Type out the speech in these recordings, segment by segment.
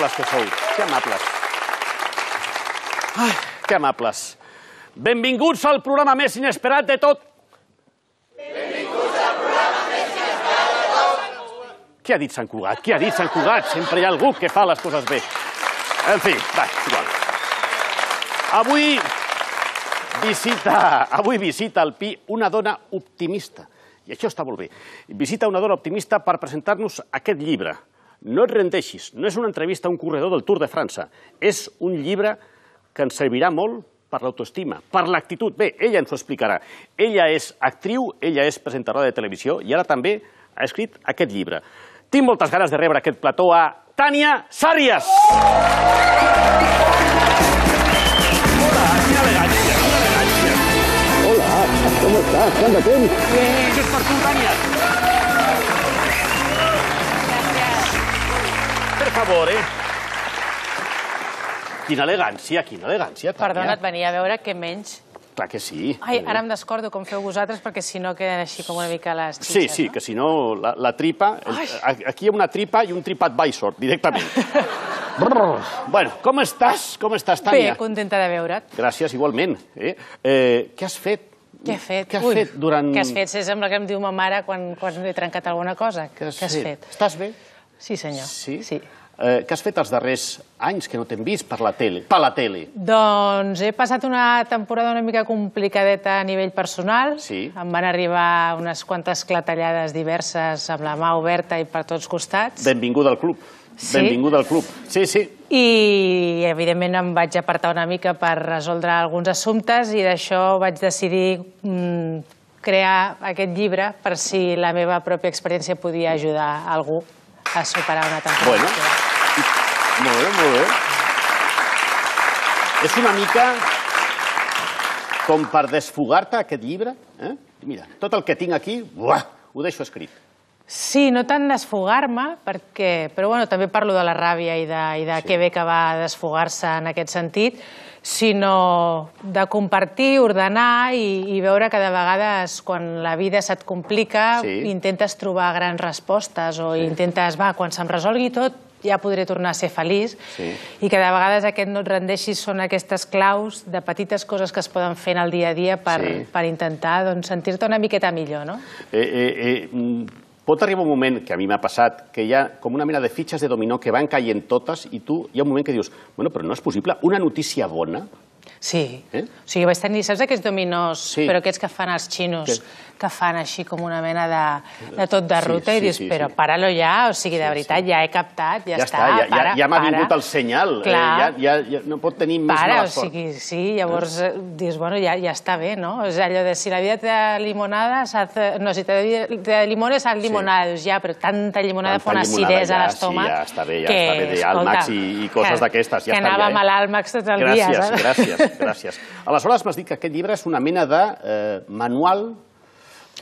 amables que sou. Que amables. Ai, que amables. Benvinguts al programa més inesperat de tot. Què ha dit Sant Cugat? Què ha dit Sant Cugat? Sempre hi ha algú que fa les coses bé. En fi, va, igual. Avui visita, avui visita al Pi una dona optimista. I això està molt bé. Visita una dona optimista per presentar-nos aquest llibre. No et rendeixis, no és una entrevista a un corredor del Tour de França. És un llibre que ens servirà molt per l'autoestima, per l'actitud. Bé, ella ens ho explicarà. Ella és actriu, ella és presentadora de televisió i ara també ha escrit aquest llibre. Tinc moltes ganes de rebre aquest plató a Tània Sàries. Hola, quina elegància, quina elegància. Hola, ¿cómo estás? ¿Cuánto tiempo? Això és per tu, Tània. Favor, eh? Quina elegància, quina elegància. Perdona, et venia a veure què menys. Clar que sí. Ai, ara em descordo com feu vosaltres, perquè si no queden així com una mica les xitxes, Sí, sí, no? que si no, la, la tripa... El, aquí hi ha una tripa i un TripAdvisor, directament. Brrr. bueno, com estàs? Com estàs, Bé, Tània? contenta de veure't. Gràcies, igualment. Eh? Eh, què has fet? Què has fet? Què has fet durant... Què has fet? Si sembla que em diu ma mare quan, quan he trencat alguna cosa. Què has, fet? Estàs bé? Sí, senyor. Sí? sí. Eh, què has fet els darrers anys que no t'hem vist per la tele? Per la tele. Doncs he passat una temporada una mica complicadeta a nivell personal. Sí. Em van arribar unes quantes clatellades diverses amb la mà oberta i per tots costats. Benvinguda al club. Sí? Benvinguda al club. Sí, sí. I, evidentment, em vaig apartar una mica per resoldre alguns assumptes i d'això vaig decidir mm, crear aquest llibre per si la meva pròpia experiència podia ajudar algú a superar una temporada. Bueno. Molt bé, molt bé. És una mica com per desfogar-te aquest llibre. Eh? Mira, tot el que tinc aquí, buah, ho deixo escrit. Sí, no tant desfogar-me, perquè... però bueno, també parlo de la ràbia i de, i de Sí. sí. què bé que va desfogar-se en aquest sentit, sinó de compartir, ordenar i, i veure que de vegades quan la vida se't complica Sí. intentes trobar grans respostes o intentes, va, quan se'm resolgui tot ja podré tornar a ser feliç Sí. i que de vegades aquest no et rendeixis són aquestes claus de petites coses que es poden fer en el dia a dia per, Sí. per intentar doncs, sentir-te una miqueta millor, no? Eh, eh, eh, mm, pot arribar un moment, que a mi m'ha passat, que hi ha com una mena de fitxes de dominó que van caient totes i tu hi ha un moment que dius, bueno, però no és possible, una notícia bona, Sí. Eh? O sigui, vaig tenir, saps aquests dominós, Sí. però aquests que fan els xinos, Que- que fan així com una mena de, de tot de Sí, ruta, sí, i dius, sí, però sí. para-lo ja, o sigui, de Sí, veritat, ja he captat, ja, ja, està, està, ja, para, ja, ja m'ha para. vingut el senyal, Clar. eh, ja, ja, ja no pot tenir més Para, mala o sort. sigui, sí, llavors eh, dius, bueno, ja, ja està bé, no? És allò de si la vida té limonada, hace... no, si té, té limones, haz limonada. Dius, ja, però tanta limonada Tanta fa una acidesa ja, a l'estómac. Sí, ja està bé, ja que, està bé de Almax i, i coses que- d'aquestes. Ja que estaria, anàvem eh? a l'Almax tot el gràcies, dia, saps? Gràcies, gràcies. Aleshores m'has dit que aquest llibre és una mena de eh, manual,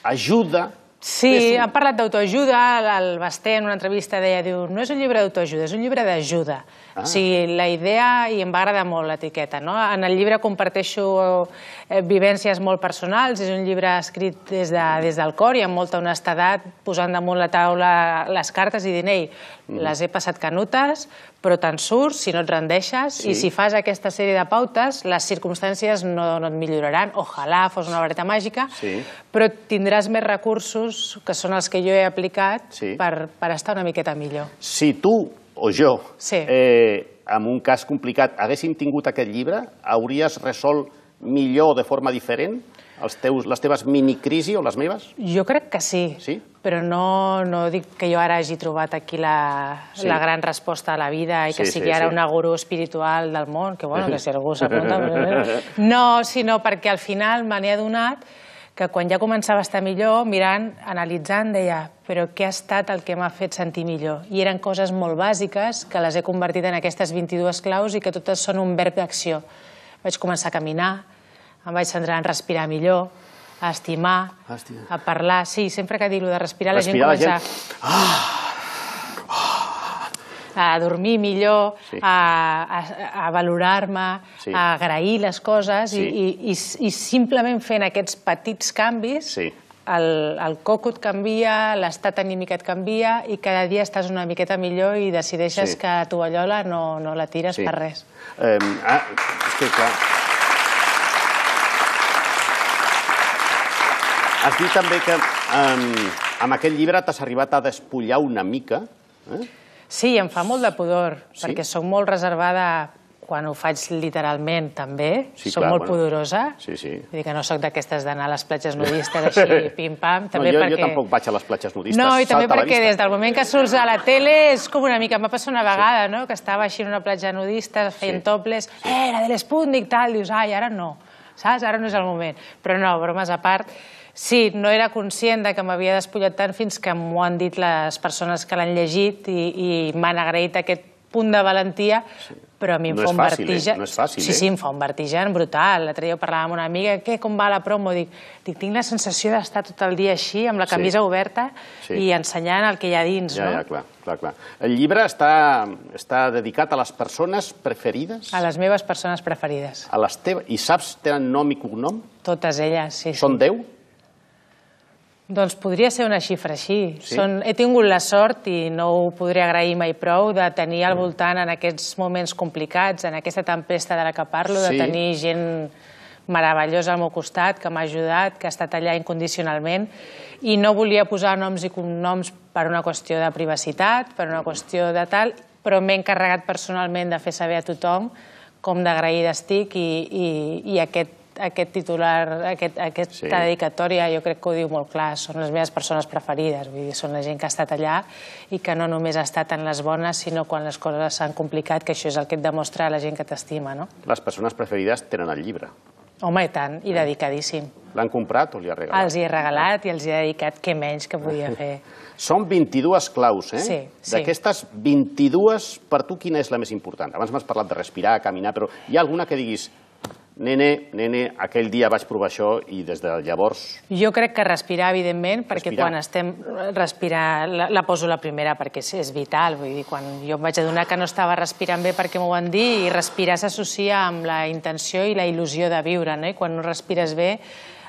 ajuda... Sí, un- han parlat d'autoajuda, el Basté en una entrevista deia, diu, no és un llibre d'autoajuda, és un llibre d'ajuda. Ah. O sigui, la idea, i em va agradar molt l'etiqueta, no? En el llibre comparteixo eh, vivències molt personals, és un llibre escrit des, de, des del cor i amb molta honestedat, posant damunt la taula les cartes i dient, ei, Mm. les he passat canutes, però te'n surts si no et rendeixes, Sí. i si fas aquesta sèrie de pautes, les circumstàncies no, no et milloraran, ojalà fos una vareta màgica, Sí. però tindràs més recursos, que són els que jo he aplicat, Sí. per, per estar una miqueta millor. Si tu o jo, Sí. eh, en un cas complicat, haguéssim tingut aquest llibre, hauries resolt millor de forma diferent els teus, les teves minicrisi o les meves? Jo crec que sí, Sí? però no, no dic que jo ara hagi trobat aquí la, Sí. la gran resposta a la vida i que Sí, sigui sí, ara sí. una gurú espiritual del món, que bueno, que si algú s'apunta... No, sinó perquè al final me n'he adonat que quan ja començava a estar millor, mirant, analitzant, deia però què ha estat el que m'ha fet sentir millor? I eren coses molt bàsiques que les he convertit en aquestes 22 claus i que totes són un verb d'acció. Vaig començar a caminar, em vaig centrar en respirar millor, a estimar, Hòstia. a parlar. Sí, sempre que dic de respirar, Respirar, la la gent gent- comença... a dormir millor, Sí. a, a, a valorar-me, Sí. a agrair les coses Sí. i, i, i, i simplement fent aquests petits canvis Sí. el, el coco et canvia, l'estat anímic et canvia i cada dia estàs una miqueta millor i decideixes Sí. que la tovallola no, no la tires Sí. per res. Eh, ah, és que, clar... Has dit també que eh, amb aquest llibre t'has arribat a despullar una mica. Eh? Sí, em fa molt de pudor, Sí? perquè sóc molt reservada quan ho faig literalment, també. Sí, soc clar, molt bueno. pudorosa. Sí, sí. Vull dir que no sóc d'aquestes d'anar a les platges nudistes així, pim-pam. També no, jo, perquè... jo tampoc vaig a les platges nudistes. No, i també salta perquè des del moment que surts a la tele és com una mica... Em va passar una vegada, no?, que estava així en una platja nudista, feien Sí. topless, eh, la de l'Sputnik, tal, dius, ai, ara no, saps? Ara no és el moment. Però no, bromes a part, sí, no era conscient de que m'havia despullat tant fins que m'ho han dit les persones que l'han llegit i, i m'han agraït aquest punt de valentia, però a mi em No fa un fàcil, eh? vertigen... No és fàcil, sí, eh? sí, em fa un vertigen brutal. L'altre dia ho parlàvem amb una amiga, què, com va la promo? Dic, dic tinc la sensació d'estar tot el dia així, amb la Sí. camisa oberta Sí. i ensenyant el que hi ha dins, Ja, no? ja, clar, clar, clar. El llibre està, està dedicat a les persones preferides? A les meves persones preferides. A les teves? I saps tenen nom i cognom? Totes elles, sí. sí. Són 10? Doncs podria ser una xifra així. Sí? Són, he tingut la sort, i no ho podré agrair mai prou, de tenir al voltant en aquests moments complicats, en aquesta tempesta de la que parlo, Sí. de tenir gent meravellosa al meu costat, que m'ha ajudat, que ha estat allà incondicionalment, i no volia posar noms i cognoms per una qüestió de privacitat, per una qüestió de tal, però m'he encarregat personalment de fer saber a tothom com d'agraïda estic i, i, i aquest aquest titular, aquest, aquesta Sí. dedicatòria, jo crec que ho diu molt clar, són les meves persones preferides, vull dir, són la gent que ha estat allà i que no només ha estat en les bones, sinó quan les coses s'han complicat, que això és el que et demostra la gent que t'estima, no? Les persones preferides tenen el llibre. Home, i tant, i dedicadíssim. L'han comprat o li ha regalat? Els hi he regalat i els hi he dedicat, què menys que podia fer. Són 22 claus, eh? Sí, sí. D'aquestes 22, per tu quina és la més important? Abans m'has parlat de respirar, caminar, però hi ha alguna que diguis nene, nene, aquell dia vaig provar això i des de llavors... Jo crec que respirar, evidentment, perquè Respirar. quan estem... Respirar, la, la poso la primera perquè és, és vital. Vull dir, quan jo em vaig adonar que no estava respirant bé perquè m'ho van dir, i respirar s'associa amb la intenció i la il·lusió de viure, no? I quan no respires bé,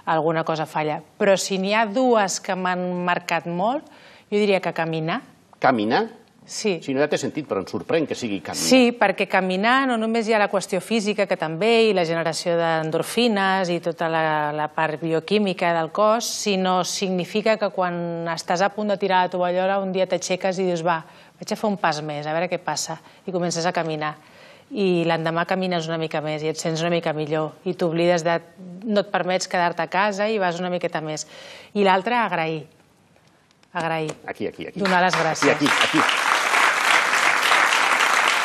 alguna cosa falla. Però si n'hi ha dues que m'han marcat molt, jo diria que caminar, Caminar? Sí. Si no ja té sentit, però em sorprèn que sigui caminar. Sí, perquè caminar no només hi ha la qüestió física, que també, i la generació d'endorfines i tota la, la part bioquímica del cos, sinó significa que quan estàs a punt de tirar la tovallola, un dia t'aixeques i dius, va, vaig a fer un pas més, a veure què passa, i comences a caminar. I l'endemà camines una mica més i et sents una mica millor i t'oblides de... no et permets quedar-te a casa i vas una miqueta més. I l'altre, agrair. Agrair. Aquí, aquí, aquí. Donar les gràcies. Aquí, aquí, aquí.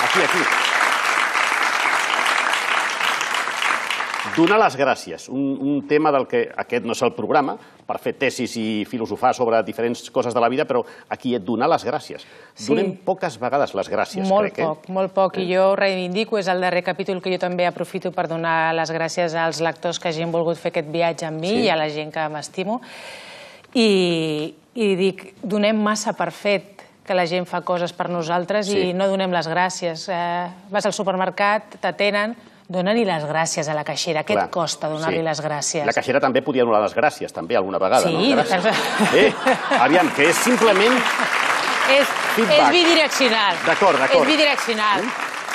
Aquí, aquí. Donar les gràcies, un, un tema del que aquest no és el programa, per fer tesis i filosofar sobre diferents coses de la vida, però aquí et donar les gràcies. Sí. Donem poques vegades les gràcies, molt crec, poc, eh? molt poc. I jo ho reivindico, és el darrer capítol que jo també aprofito per donar les gràcies als lectors que hagin volgut fer aquest viatge amb mi Sí. i a la gent que m'estimo. I, I dic, donem massa per fet que la gent fa coses per nosaltres Sí. i no donem les gràcies. Eh, vas al supermercat, t'atenen, dona-li les gràcies a la caixera. Què Clar, et costa donar-li sí. les gràcies? La caixera també podia donar les gràcies, també, alguna vegada, Sí, no? Gràcies. Eh, aviam, que és simplement... És, Feedback. és bidireccional. D'acord, d'acord. És bidireccional.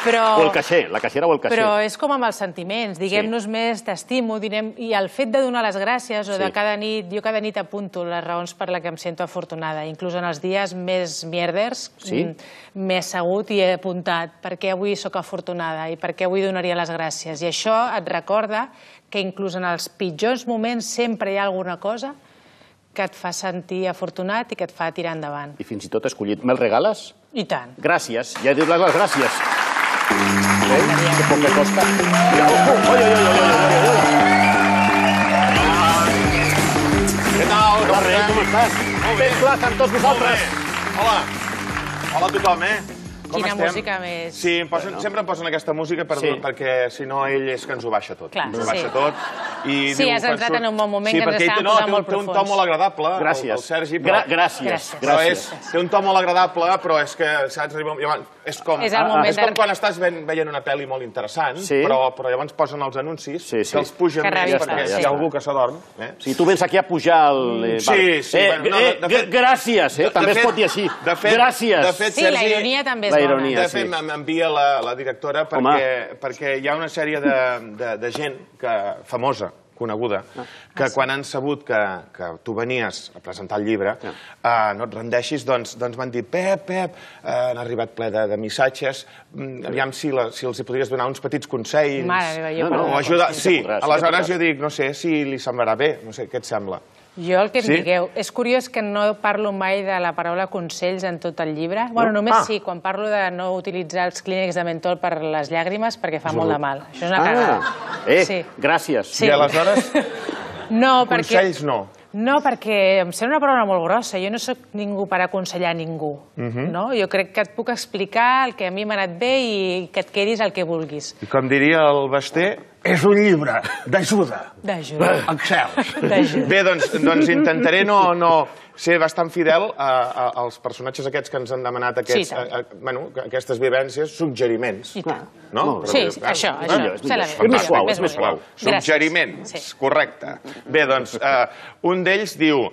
Però... O el caixer, la caixera o el caixer. Però és com amb els sentiments, diguem-nos Sí. més, t'estimo, dinem... i el fet de donar les gràcies o Sí. de cada nit, jo cada nit apunto les raons per la que em sento afortunada, inclús en els dies més mierders, Sí? mm, m'he assegut i he apuntat per què avui sóc afortunada i per què avui donaria les gràcies. I això et recorda que inclús en els pitjors moments sempre hi ha alguna cosa que et fa sentir afortunat i que et fa tirar endavant. I fins i tot escollit. Me'l regales? I tant. Gràcies. Ja he dit les gràcies. Eh? Que poc que costa. Oi, oi, oi, Què tal? Rei, com estàs? Molt Ben plaça amb tots bé. vosaltres. Hola. Hola a tothom, eh? Com Quina estem? música més... Sí, em posen, bueno. sempre em posen aquesta música per, Sí. sí. perquè si no ell és que ens ho baixa tot. Clar, ens ho sí. baixa tot. I Sí, diu, has entrat surt- en un bon moment sí, que ens estàvem no, posant molt té un to profunds. molt agradable, el, Gràcies. el Sergi. Gra Però, gràcies. Gràcies. però és, té un to molt agradable, però és que, saps, arriba, llavors, és com, És el moment és com de- quan estàs veient, veient una pel·li molt interessant, Sí. però, però llavors posen els anuncis, Sí, sí. que els pugen Que més perquè sí. hi ha algú que s'adorm. Eh? Si tu vens aquí a pujar el... Eh, Sí, sí, Eh, bueno, no, eh, de fet- gràcies, eh? També es pot dir així. De fet, gràcies. De fet, Sí, la Sergi, ironia també és La ironia. de sí. fet, m'envia la, la directora perquè, perquè hi ha una sèrie de, de, de gent que, famosa, coneguda, que quan han sabut que, que tu venies a presentar el llibre, eh, no et rendeixis, doncs, doncs m'han dit Pep, Pep, eh, han arribat ple de, de missatges, mm, aviam si, la, si els hi podries donar uns petits consells. Mare meva, jo No, per no, o una ajudar... cosa. Sí, podràs, sí que aleshores podràs. jo dic, no sé si li semblarà bé, no sé, què et sembla? Jo el que em Sí? digueu, és curiós que no parlo mai de la paraula consells en tot el llibre. Bueno, només Ah. sí, quan parlo de no utilitzar els clínics de mentol per les llàgrimes, perquè fa molt de mal. Això és una cagada. Ah, eh, Sí. gràcies. Sí. I aleshores, No, perquè... consells no. No, perquè em sembla una paraula molt grossa. Jo no sóc ningú per aconsellar ningú. Mhm. no? Jo crec que et puc explicar el que a mi m'ha anat bé i que et quedis el que vulguis. I com diria el Basté, És un llibre d'ajuda. D'ajuda. Excels. D'ajuda. Bé, doncs, doncs intentaré no, no ser bastant fidel a, a, als personatges aquests que ens han demanat aquests, Sí, a, a, bueno, que- aquestes vivències, suggeriments. I tant. No? Bé. Sí, sí, clar, això, clar, això. millor, és millor. ve. És més suau, és més suau. Gràcies. Suggeriments, Sí. correcte. Bé, doncs, eh, un d'ells diu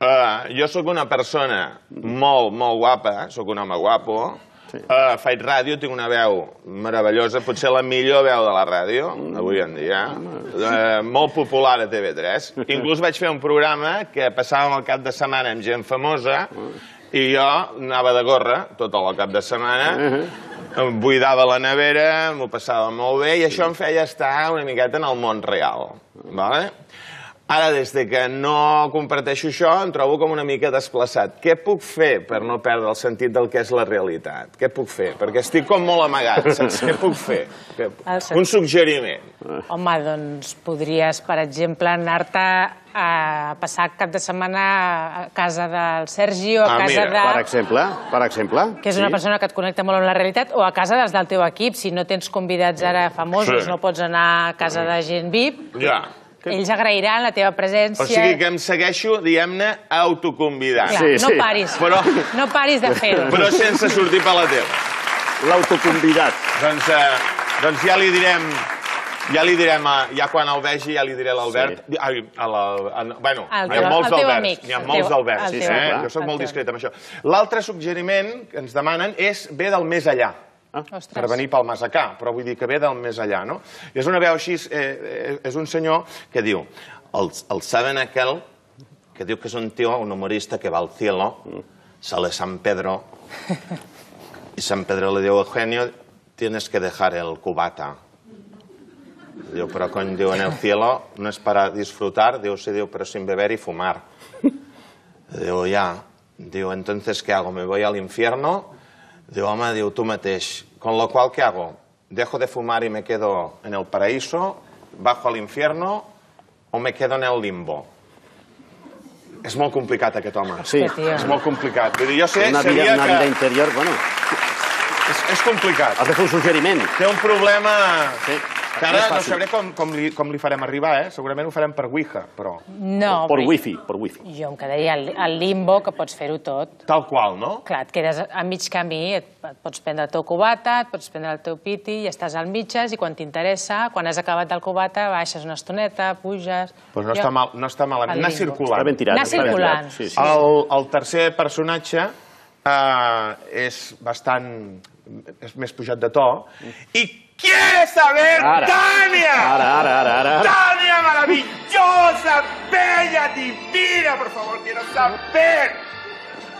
eh, jo sóc una persona molt, molt guapa, sóc un home guapo, Sí. eh, faig ràdio, tinc una veu meravellosa, potser la millor veu de la ràdio, avui en dia, eh, molt popular a TV3. Inclús vaig fer un programa que passàvem el cap de setmana amb gent famosa i jo anava de gorra tot el cap de setmana, em buidava la nevera, m'ho passava molt bé i això em feia estar una miqueta en el món real. Vale? Ara, des de que no comparteixo això, em trobo com una mica desplaçat. Què puc fer per no perdre el sentit del que és la realitat? Què puc fer? Perquè estic com molt amagat, saps? Què puc fer? Què- sen- Un suggeriment. Home, doncs podries, per exemple, anar-te a passar cap de setmana a casa del Sergi o a Ah, casa mira, de... Per exemple, per exemple. que és una sí. persona que et connecta molt amb la realitat, o a casa dels del teu equip, si no tens convidats ara famosos, Sí. no pots anar a casa de gent VIP, Ja. Ells agrairan la teva presència. O sigui que em segueixo, diguem-ne, autoconvidant. Clar, Sí, no sí. paris, Però- no paris de fer-ho. Però sense sortir per la tele. L'autoconvidat. Doncs, eh, doncs ja li direm... Ja li direm, a, ja quan el vegi, ja li diré a l'Albert... Sí. Ai, a la, a, bueno, Al hi ha molts al teu Alberts. amic, Hi ha molts teu- Alberts, al sí, teu eh? Jo sóc molt discret amb això. L'altre suggeriment que ens demanen és ve del més allà. Ostres. per venir pel Masacà, però vull dir que ve del més allà, no? I és una veu així, eh, eh, és un senyor que diu, el, el saben aquel que diu que és un tio, un humorista que va al cielo, sale San Pedro, y San Pedro le diu, Eugenio, tienes que dejar el cubata. Diu, però coño, diu, en el cielo no es para disfrutar, diu, sí, diu, pero sin beber y fumar. Diu, ja. Diu, entonces, ¿qué hago? ¿Me voy al infierno? Diu, home, diu, tu mateix. Con lo cual, ¿qué hago? ¿Dejo de fumar y me quedo en el paraíso? ¿Bajo al infierno? ¿O me quedo en el limbo? És molt complicat, aquest home. Sí. És molt complicat. Vull dir, jo sé, Una vida, sabia una que vida interior, bueno, és, és complicat. has de fer un suggeriment. Té un problema Sí. Que No ara no sabré com, com, li, com li farem arribar, eh? Segurament ho farem per Ouija, però No, Per wifi, per wifi. jo em quedaria al, al limbo, que pots fer-ho tot. tal qual, no? Clar, et quedes a mig camí, et, et pots prendre el teu cubata, et pots prendre el teu piti i estàs al mitges i quan t'interessa, quan has acabat el cubata, baixes una estoneta, puges... Pues no, Jo- està mal, no està malament. Al Anar limbo. circulant. Està ben tirat. Anar circulant. Sí, sí. El, el tercer personatge eh, és bastant... és més pujat de to. I quiere saber, Ara. Tania! Ara, ara. Tania maravillosa, bella, divina, por favor, quiero saber.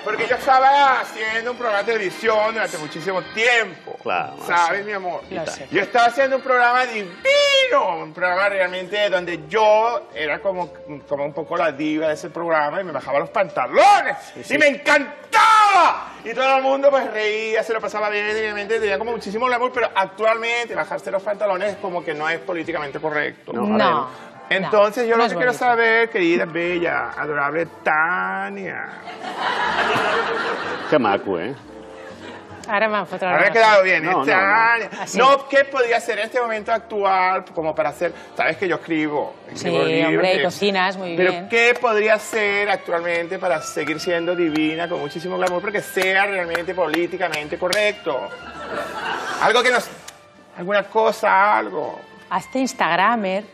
Porque yo estaba haciendo un programa de televisión durante muchísimo tiempo. Claro, ¿Sabes, mi amor? Lo sé. Yo estaba haciendo un programa divino, un programa realmente donde yo era como, como un poco la diva de ese programa y me bajaba los pantalones y me encantaba. Y todo el mundo pues reía, se lo pasaba bien, obviamente tenía como muchísimo glamour, pero actualmente bajarse los pantalones es como que no es políticamente correcto. No, No. Entonces yo lo que quiero saber, querida, bella, adorable Tania. Que maco, eh? Ara m'han fotut Habrá quedado bien. No, este no. Así. No, ¿qué podría ser en este momento actual como para hacer? Sabes que yo escribo. Sí, escribo libros, hombre, y eh, cocinas muy Pero bien. ¿qué podría ser actualmente para seguir siendo divina con muchísimo glamour, pero que sea realmente políticamente correcto? Algo que nos. Alguna cosa, algo. Hazte Instagramer.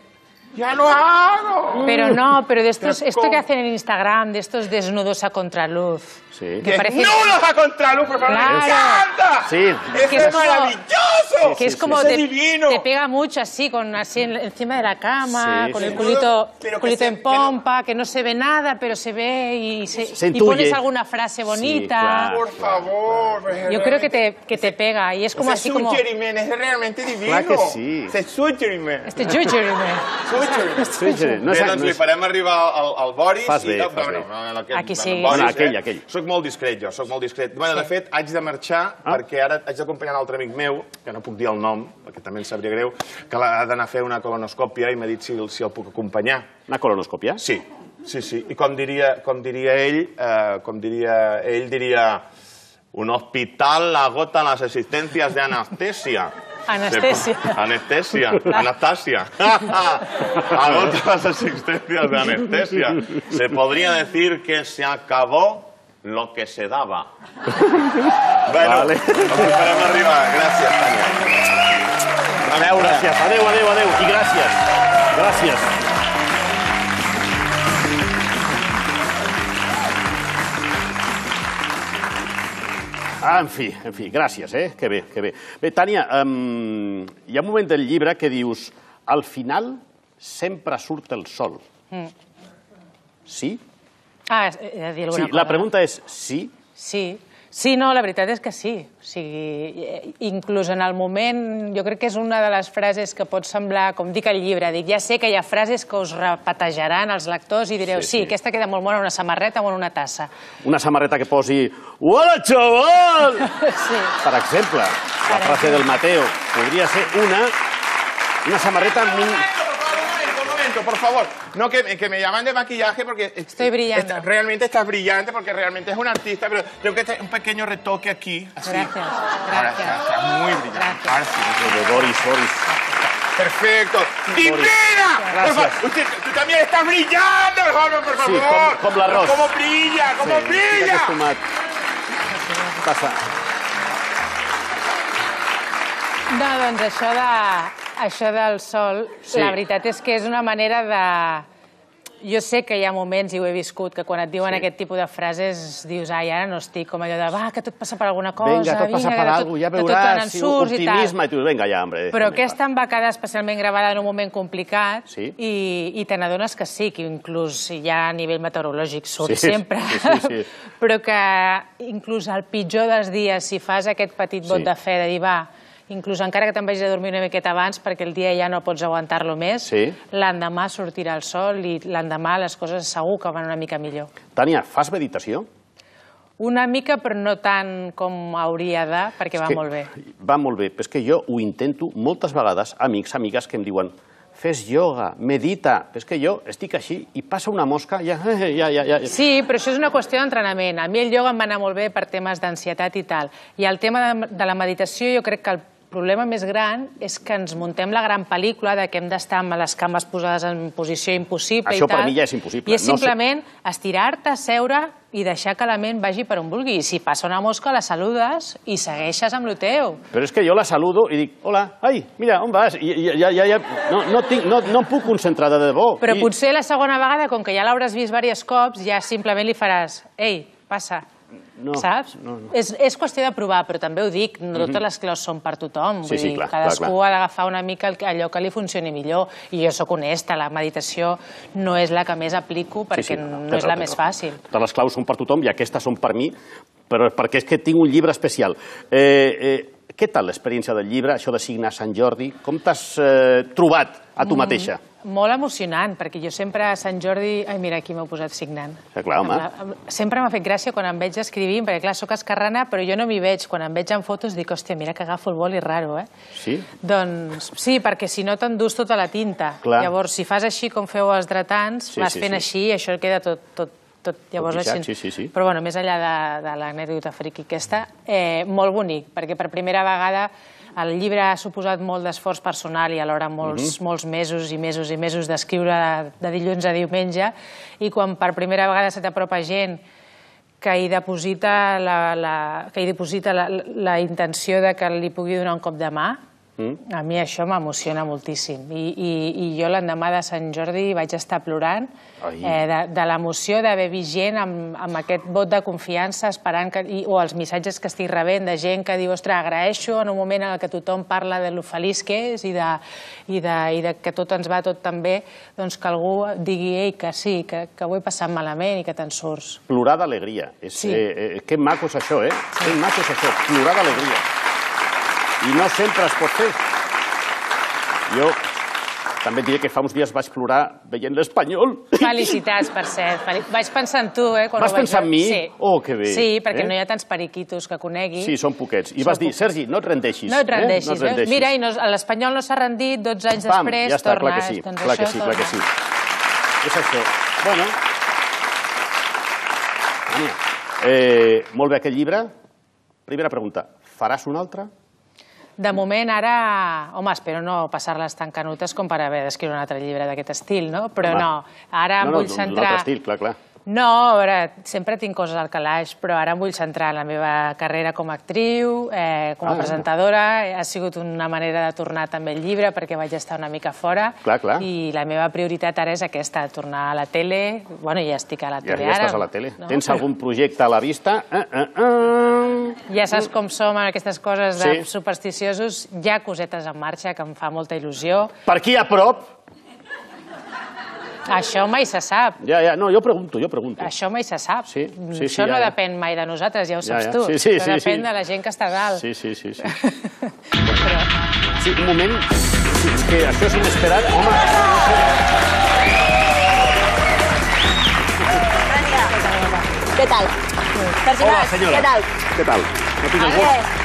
¡Ya lo hago! Pero no, pero de estos, esto que hacen en Instagram, de estos desnudos a contraluz. Sí. Que parece- ¡Nudos a contraluz, por favor! Claro. ¡Me encanta! Sí. ¡Eso Que es, es como- maravilloso! Que es como te, es divino. te pega mucho así, con así en- encima de la cama, Sí, con sí. el culito, Pero que culito se- en que no- pompa, que no... se ve nada, pero se ve y, se, Se y intuye. pones alguna frase bonita. claro. Por favor. Yo creo que te, que te pega y es como así como... Suggeriment es realmente divino. Clar que sí. Ese Suggeriment. Este Jujurime. Suggeriment. Sí, sí. No, Bé, doncs li farem arribar al, al Boris. Fas bé, i, no, fas no, bé. no, no, aquest, Aquí sí. en Boris, Bueno, aquell, eh? aquell. Soc molt discret, jo, soc molt discret. Bueno, de fet, haig de marxar Ah. perquè ara haig d'acompanyar un altre amic meu, que no puc dir el nom, perquè també em sabria greu, que l'ha d'anar a fer una colonoscòpia i m'ha dit si, si el puc acompanyar. Una colonoscòpia? Sí, sí, sí. I com diria, com diria ell, eh, com diria ell, diria un hospital agota las existencias de anestesia. Anestesia. Anestesia. Anastasia. agota las existencias de anestesia. Se podría decir que se acabó lo que se daba. bueno, Vale. ens ho farem arribar. Gràcies, Tània. A veure, Gràcies. Adéu, adéu, adéu. I gràcies. Gràcies. Ah, en fi, en fi, gràcies, eh? Que bé, que bé. Bé, Tània, um, hi ha un moment del llibre que dius al final sempre surt el sol. Sí? Ah, he de dir alguna Sí, cosa. la pregunta és sí? Sí. Sí, no, la veritat és que sí. O sigui, inclús en el moment, jo crec que és una de les frases que pot semblar, com dic al llibre, dic, ja sé que hi ha frases que us repetejaran els lectors i direu, Sí, sí, sí. aquesta queda molt bona una samarreta o en una tassa. Una samarreta que posi Hola, xaval! Sí. Per exemple, la frase del Mateo podria ser una, una samarreta amb un... Por favor. No, que, me- que me llaman de maquillaje porque... Estoy brillando. Está- realmente estás brillante porque realmente es un artista, pero tengo que tener un pequeño retoque aquí. Así. Gracias, Ahora gracias. está, está muy brillante. Gracias. Ahora sí. De Boris, Boris. Perfecto. ¡Divina! Por favor, usted, tú también estás brillando, por favor, por Sí, favor. com- com l'arròs. ¿Cómo brilla? ¿Cómo Sí, brilla? acostumat. Passa. No, doncs això, de, això del sol, Sí. la veritat és que és una manera de... Jo sé que hi ha moments, i ho he viscut, que quan et diuen Sí. aquest tipus de frases dius, ai, ara no estic com allò de, va, que tot passa per alguna cosa, Vinga, tot passa per alguna cosa, ja veuràs, sí, surts i optimisme, i tu, vinga, ja, hombre. Però aquesta em va quedar especialment gravada en un moment complicat Sí. i, i te n'adones que sí, que inclús ja a nivell meteorològic surt Sí, sempre, sí, sí, sí. però que inclús al pitjor dels dies, si fas aquest petit vot Sí. de fe de dir, va, inclús encara que te'n vagis a dormir una miqueta abans perquè el dia ja no pots aguantar-lo més, Sí. l'endemà sortirà el sol i l'endemà les coses segur que van una mica millor. Tània, fas meditació? Una mica, però no tant com hauria de, perquè va que molt bé. Va molt bé, però és que jo ho intento moltes vegades, amics, amigues que em diuen fes ioga, medita, però és que jo estic així i passa una mosca, ja, ja, ja, ja. Sí, però això és una qüestió d'entrenament. A mi el ioga em va anar molt bé per temes d'ansietat i tal. I el tema de, de la meditació, jo crec que el problema més gran és que ens muntem la gran pel·lícula de que hem d'estar amb les cames posades en posició impossible Això i tal. per mi ja és impossible. I és No sé- simplement estirar-te, seure i deixar que la ment vagi per on vulgui. I si passa una mosca, la saludes i segueixes amb lo teu. Però és que jo la saludo i dic, hola, ai, mira, on vas? I, i, ja, ja, ja, no, no, tinc, no, no em puc concentrar de debò. Però I, potser la segona vegada, com que ja l'hauràs vist diversos cops, ja simplement li faràs ei, passa, No, saps? no, no. És, és qüestió de provar, però també ho dic, no totes les claus són per tothom. Sí, Vull sí, dir, clar, cadascú clar, clar. ha d'agafar una mica allò que li funcioni millor. I jo sóc honesta, la meditació no és la que més aplico perquè no té és la més fàcil. Totes les claus són per tothom i aquestes són per mi, però perquè és que tinc un llibre especial. Eh, eh, què tal l'experiència del llibre, això de signar Sant Jordi? Com t'has eh, trobat a Mm. tu mateixa? Molt emocionant, perquè jo sempre a Sant Jordi... Ai, mira, aquí m'heu posat signant. Ja, clar, home. La- Sempre m'ha fet gràcia quan em veig escrivint, perquè clar, sóc esquerrana, però jo no m'hi veig. Quan em veig en fotos dic, hòstia, mira que agafo el boli raro, eh? Sí? Doncs sí, perquè si no t'endús tota la tinta. Clar. Llavors, si fas així com feu els dretans, Sí, vas sí, fent sí. així i això queda tot, tot tot llavors Tot així. sí, sí, sí. Però bueno, més enllà de, de l'anècdota friqui aquesta, eh, molt bonic, perquè per primera vegada el llibre ha suposat molt d'esforç personal i alhora molts, Mhm. molts mesos i mesos i mesos d'escriure de, de dilluns a diumenge i quan per primera vegada se t'apropa gent que hi deposita, la, la, que hi deposita la, la intenció de que li pugui donar un cop de mà, Mm. a mi això m'emociona moltíssim. I, i, I jo l'endemà de Sant Jordi vaig estar plorant Ai. eh, de, de l'emoció d'haver vist gent amb, amb aquest vot de confiança esperant que, i, o els missatges que estic rebent de gent que diu, ostres, agraeixo en un moment en què tothom parla de lo feliç que és i de, i de, i de que tot ens va tot tan bé, doncs que algú digui, ei, que sí, que, que ho he passat malament i que te'n surts. Plorar d'alegria. Sí. eh, eh, que maco és això, eh? Que maco és això, plorar d'alegria. I no sempre es pot fer. Jo també diré que fa uns dies vaig plorar veient l'Espanyol. Felicitats, per cert. Fel... Vaig pensar en tu, eh? Quan Vas ho vaig pensar en mi? Sí. Oh, que bé. Sí, perquè Eh? no hi ha tants periquitos que conegui. Sí, són poquets. I Són vas dir. Sergi, no et rendeixis. No et rendeixis, eh? no et rendeixis. Mira, i no, l'Espanyol no s'ha rendit, 12 anys Pam, després, ja està, torna. clar que sí, doncs clar que sí, clar que torna. sí. És això. Bueno. Eh, molt bé aquest llibre. Primera pregunta, faràs un altre? De moment, ara... Home, espero no passar-les tan canutes com per haver d'escriure un altre llibre d'aquest estil, no? Però Home. no, ara em no, no, vull d'un- centrar... D'un altre estil, clar, clar. No, a veure, sempre tinc coses al calaix, però ara em vull centrar en la meva carrera com a actriu, eh, com a Ah. presentadora. Ha sigut una manera de tornar també al llibre, perquè vaig estar una mica fora. Clar, clar. I la meva prioritat ara és aquesta, tornar a la tele. Bueno, ja estic a la Ja, tele ja ara. estàs a la tele. no? Tens algun projecte a la vista? Ah, ah, ah. Ja saps com som en aquestes coses de Sí. supersticiosos. Hi ha cosetes en marxa que em fa molta il·lusió. Per aquí a prop? Això mai se sap. Ja, ja, no, jo pregunto, jo pregunto. Això mai se sap. Sí, sí, sí, Això ja, no ja. depèn mai de nosaltres, ja ho Ja, saps ja. tu. Sí, sí, Això sí, depèn sí. de la gent que està dalt. Sí, sí, sí. sí. Però... Sí, un moment. Sí, és que això és inesperat. Home, Què tal? Sergi Hola, senyora. què tal? què tal? No tinc el gust?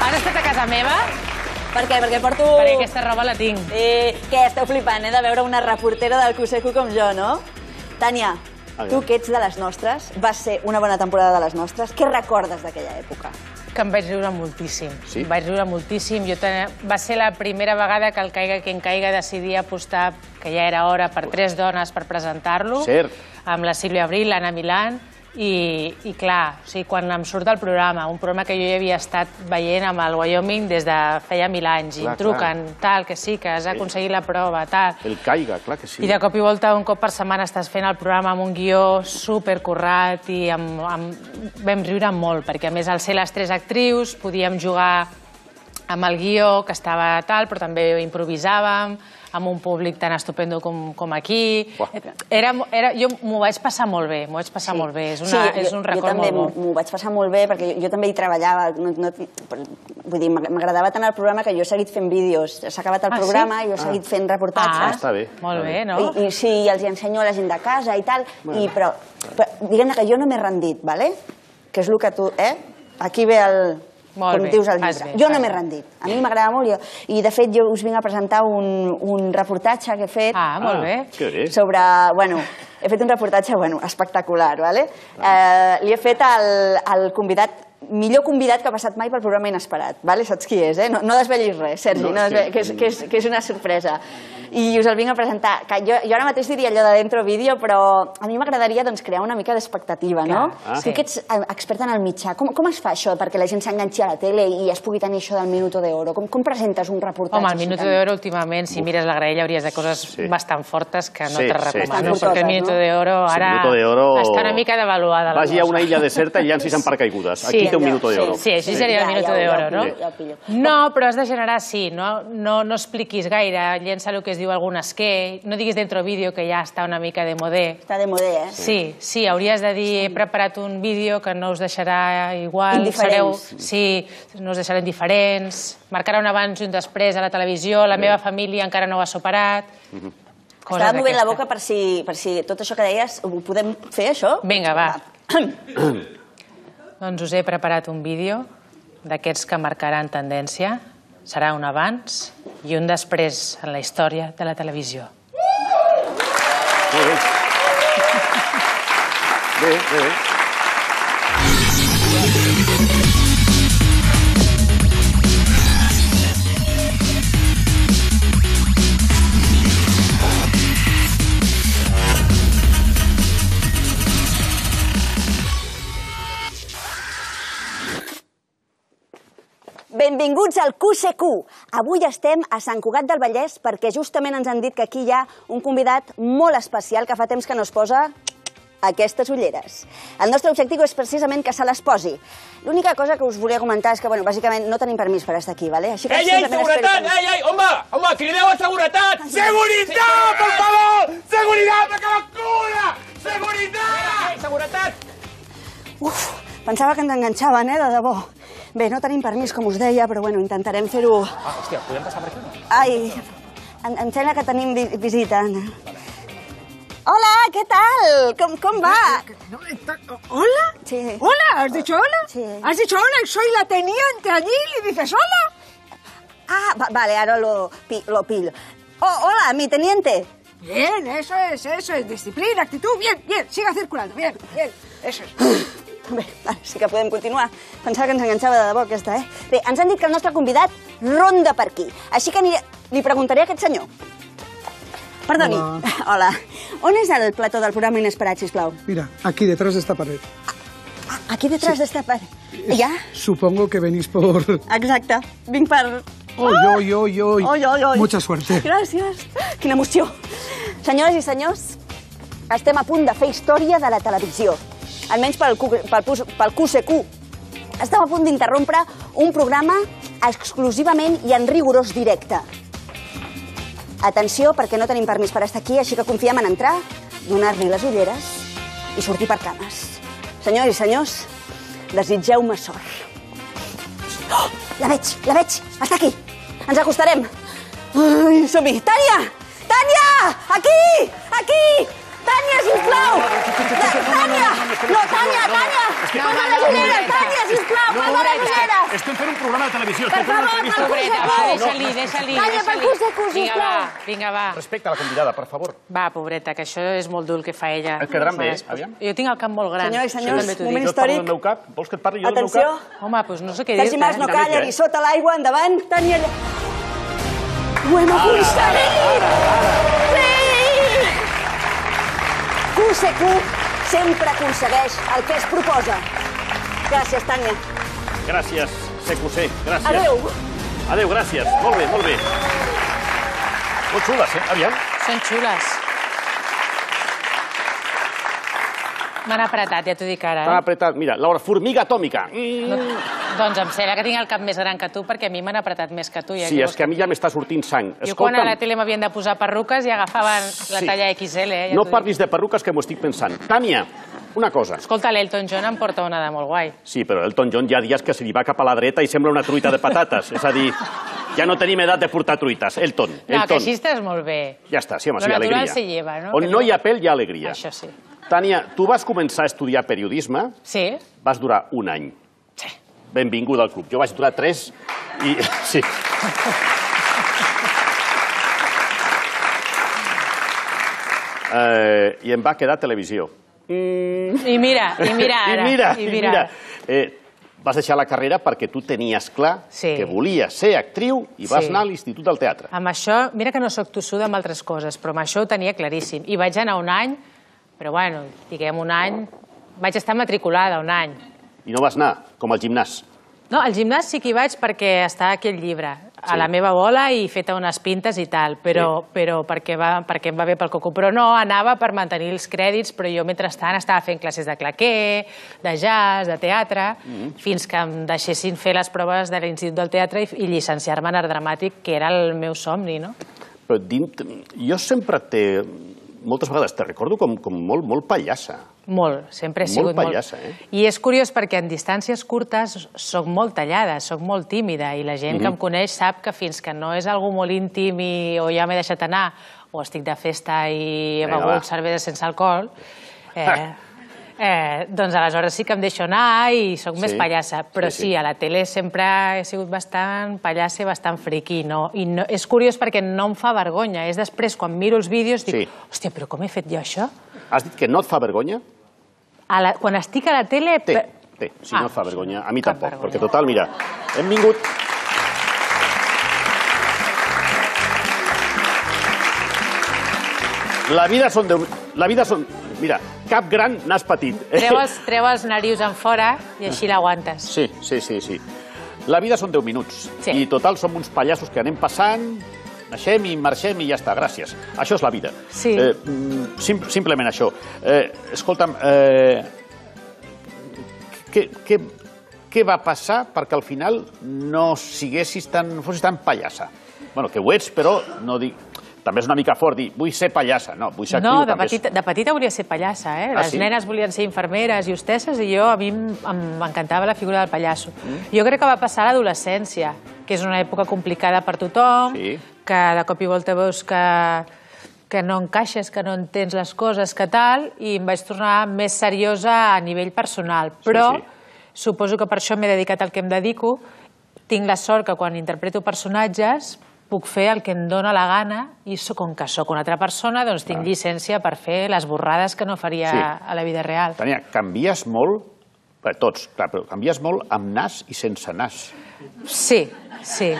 Has estat a casa meva? Per què? Perquè porto... Perquè aquesta roba la tinc. Eh, què, esteu flipant, eh, de veure una reportera del Cuseco com jo, no? Tània, tu que ets de les nostres, vas ser una bona temporada de les nostres, què recordes d'aquella època? Que em vaig riure moltíssim. Sí? Em vaig riure moltíssim. Jo tenia... Va ser la primera vegada que el Caiga quien caiga decidia apostar, que ja era hora, per tres dones per presentar-lo. Cert. Amb la Sílvia Abril, l'Anna Milán, i, i clar, o sigui, quan em surt el programa, un programa que jo ja havia estat veient amb el Wyoming des de feia mil anys, i Clar, em truquen, tal, que sí, que has aconseguit la prova, tal. El caiga, clar que sí. I de cop i volta, un cop per setmana, estàs fent el programa amb un guió supercurrat i amb, amb... vam riure molt, perquè a més al ser les tres actrius podíem jugar amb el guió, que estava tal, però també improvisàvem, amb un públic tan estupendo com, com aquí. Era, era, jo m'ho vaig passar molt bé, m'ho vaig passar molt bé. És, una, és un jo record també molt bo. m'ho vaig passar molt bé, perquè jo, jo també hi treballava. No, no, vull dir, m'agradava tant el programa que jo he seguit fent vídeos. S'ha acabat el Ah, sí? programa i jo he seguit fent reportatges. Ah, està bé, Molt bé, no? I, I sí, els hi ensenyo a la gent de casa i tal, i, però, però diguem-ne que jo no m'he rendit, ¿vale? que és el que tu... Eh? Aquí ve el... Molt com bé, dius al llibre. bé, jo no m'he rendit. A mi m'agrada molt. Jo, I, de fet, jo us vinc a presentar un, un reportatge que he fet Ah, molt Ah, bé. que bé. sobre... Bueno, he fet un reportatge bueno, espectacular, ¿vale? Eh, li he fet al, al convidat millor convidat que ha passat mai pel programa Inesperat, ¿vale? saps qui és, eh? No, no desvellis res, Sergi, No, no, és desve- que- és, que, és, que és una sorpresa. I us el vinc a presentar. Que jo, jo ara mateix diria allò de dentro vídeo, però a mi m'agradaria doncs, crear una mica d'expectativa, no? Ah. Tu que ets eh, expert en el mitjà, com, com es fa això perquè la gent s'enganxi a la tele i es pugui tenir això del Minuto de Oro? Com, com presentes un reportatge? Home, el Minuto tan- de Oro últimament, si mires la graella, hauries de coses Sí. bastant fortes que no Sí, te sí. recomano, Estan perquè el Minuto no? de Oro Sí, ara Minuto de Oro- està una mica devaluada. la Vagi a una illa deserta i llancis en paracaigudes. Aquí té un minuto de oro. Sí, així seria el Minuto de Oro, no? No, però has de generar, sí, no, no, no expliquis gaire, llença el que es diu algun esquer, no diguis dentro vídeo que ja està una mica de modé. Està de modé, eh? Sí, sí, hauries de dir, he preparat un vídeo que no us deixarà igual. Indiferents. Sereu, sí, no us deixarà indiferents, marcarà un abans i un després a la televisió, la meva família encara no ho ha superat. Coses Estava movent la boca per si, per si tot això que deies ho podem fer, això? Vinga, va. Doncs us he preparat un vídeo d'aquests que marcaran tendència. Serà un abans i un després en la història de la televisió. Bé, bé, Benvinguts al QCQ. Avui estem a Sant Cugat del Vallès perquè justament ens han dit que aquí hi ha un convidat molt especial que fa temps que no es posa aquestes ulleres. El nostre objectiu és precisament que se les posi. L'única cosa que us volia comentar és que, bueno, bàsicament no tenim permís per estar aquí, ¿vale? Així que Ei, ei, seguretat! Ei, ei, home! Home, crideu a seguretat! Seguretat, per favor! Seguretat, que la cura! Seguretat! Ei, seguretat! Uf, pensava que ens enganxaven, eh, de debò. Bé, no tenim permís, com us deia, però bueno, intentarem fer-ho... Ah, hòstia, podem passar per aquí no? Ai, em, em sembla que tenim vi visita. Hola, què tal? Com, com va? No, está- ¿Hola? Sí. ¿Hola? ¿Has dicho hola? Sí. ¿Has dicho hola? Soy la teniente allí y dices hola. Ah, va- vale, ahora lo, pi- lo pillo. Oh, hola, mi teniente. Bien, eso es, eso es. Disciplina, actitud. Bien, bien. Siga circulando. Bien, bien. Eso es. Bé, vale, sí que podem continuar. Pensava que ens enganxava de debò aquesta, eh? Bé, ens han dit que el nostre convidat ronda per aquí. Així que aniré, li preguntaré a aquest senyor. Perdoni. Hola. On és el plató del programa Inesperat, sisplau? Mira, aquí detrás de esta pared. Aquí detrás d'esta part. Ja? Supongo que venís por... Exacte. Vinc per... Hoy, hoy, hoy, hoy. Oi, oi, oi. Mucha suerte. Gràcies. Quina emoció. Senyores i senyors, estem a punt de fer història de la televisió. Almenys pel, pel, pel QCQ. Estem a punt d'interrompre un programa exclusivament i en rigorós directe. Atenció, perquè no tenim permís per estar aquí, així que confiem en entrar, donar-li les ulleres i sortir per cames. Senyors i senyors, desitgeu-me sort. Oh, la veig, la veig, està aquí. Ens acostarem. Som-hi. Tània! Tània! Aquí! Aquí! Tània, sisplau! Tània! No, Tània, Tània! que- Posa no, les no, ulleres. Tània, sisplau! No, Posa les ulleres! Estem fent un programa de televisió. Per favor, per va, deixa-li, deixa-li. Tània, per Vinga, sisplau. va, vinga, va. Respecte a la convidada, per favor. Va, pobreta, que això és molt dur el que fa ella. Et quedaran bé, aviam. Jo tinc el cap molt gran. Senyors i senyors, moment dic. Jo et parlo històric. del meu cap. Vols que et parli jo del meu Atenció. cap? Home, doncs no sé què dir-te. Mas no eh? Una calla, ni eh? sota l'aigua, endavant, Tània... allà. Ho hem aconseguit! Sí! QCQ sempre aconsegueix el que es proposa. Gràcies, Tània. Gràcies, CQC. Gràcies. Adéu. Adéu, gràcies. Molt bé, molt bé. Molt xules, eh? Aviam. Són xules. M'han apretat, ja t'ho dic ara. T'han Eh? apretat. Mira, Laura, formiga atòmica. Mm. No, doncs em sembla que tinc el cap més gran que tu, perquè a mi m'han apretat més que tu. Ja Sí, és que a mi ja m'està sortint sang. Jo quan a la Escolta'm, tele m'havien de posar perruques i agafaven la Sí. talla XL. Eh? Ja no dic. parlis de perruques que m'ho estic pensant. Tània, una cosa. Escolta, l'Elton John em porta una de molt guai. Sí, però Elton John ha dies que se li va cap a la dreta i sembla una truita de patates. És a dir, ja no tenim edat de portar truites. Elton, No, que Elton. així estàs molt bé. Ja està, sí, home, Lo sí, natural alegria. se lleva, no? On no- hi ha pèl, hi ha alegria. Això sí. Tània, tu vas començar a estudiar periodisme, Sí? vas durar un any. Sí. Benvinguda al club. Jo vaig durar tres i... Sí. Eh, I em va quedar televisió. I mira, i mira ara. I mira, i i mira. mira. Eh, vas deixar la carrera perquè tu tenies clar Sí. que volies ser actriu i vas Sí. anar a l'Institut del Teatre. Amb això, mira que no sóc tossuda amb altres coses, però amb això ho tenia claríssim. I vaig anar un any, però bueno, diguem un any, vaig estar matriculada un any. I no vas anar, com al gimnàs. No, al gimnàs sí que hi vaig perquè està aquí el llibre, a Sí. la meva bola i feta unes pintes i tal, però, Sí. però perquè, va, perquè em va bé pel coco. Però no, anava per mantenir els crèdits, però jo mentrestant estava fent classes de claquer, de jazz, de teatre, Mm. fins que em deixessin fer les proves de l'Institut del Teatre i, i llicenciar-me en art dramàtic, que era el meu somni, no? Però dint... Jo sempre te... Moltes vegades te recordo com, com molt, molt pallassa. Molt, sempre he Molt sigut pallassa, molt... eh? I és curiós perquè en distàncies curtes soc molt tallada, soc molt tímida i la gent Mhm. que em coneix sap que fins que no és algú molt íntim i o ja m'he deixat anar o estic de festa i he Vinga, begut va. cervesa sense alcohol, eh, eh, doncs aleshores sí que em deixo anar i sóc més Sí, pallassa. Però sí, sí, sí. a la tele sempre he sigut bastant pallassa i bastant friqui. No? I no, és curiós perquè no em fa vergonya. És després, quan miro els vídeos, dic, Sí. hòstia, però com he fet jo això? Has dit que no et fa vergonya? A la, quan estic a la tele... Té, té, si Ah. no fa vergonya. A mi tampoc, vergonya. perquè total, mira, hem vingut... La vida són... Deu... La vida són... Mira, cap gran, nas petit. Treu els, treu els narius en fora i així l'aguantes. Sí, sí, sí, sí. La vida són 10 minuts. Sí. I total som uns pallassos que anem passant, naixem i marxem i ja està, gràcies. Això és la vida. Sí. Eh, mm, sim, simplement això. Eh, escolta'm, eh, què, què, què va passar perquè al final no siguessis tan, fossis tan pallassa? Bueno, que ho ets, però no dic... També és una mica fort dir, vull ser pallassa. No, vull ser No, actriu. de també és- de petita volia ser pallassa, eh? Ah, Les sí? nenes volien ser infermeres i hostesses i jo, a mi m'encantava la figura del pallasso. Jo crec que va passar a l'adolescència, que és una època complicada per tothom, Sí. que de cop i volta veus que que no encaixes, que no entens les coses, que tal, i em vaig tornar més seriosa a nivell personal. Però sí. suposo que per això m'he dedicat al que em dedico. Tinc la sort que quan interpreto personatges puc fer el que em dóna la gana i com que sóc una altra persona, doncs tinc llicència per fer les borrades que no faria Sí. a la vida real. Tania, canvies molt, bé, tots, clar, però canvies molt amb nas i sense nas. Sí, sí.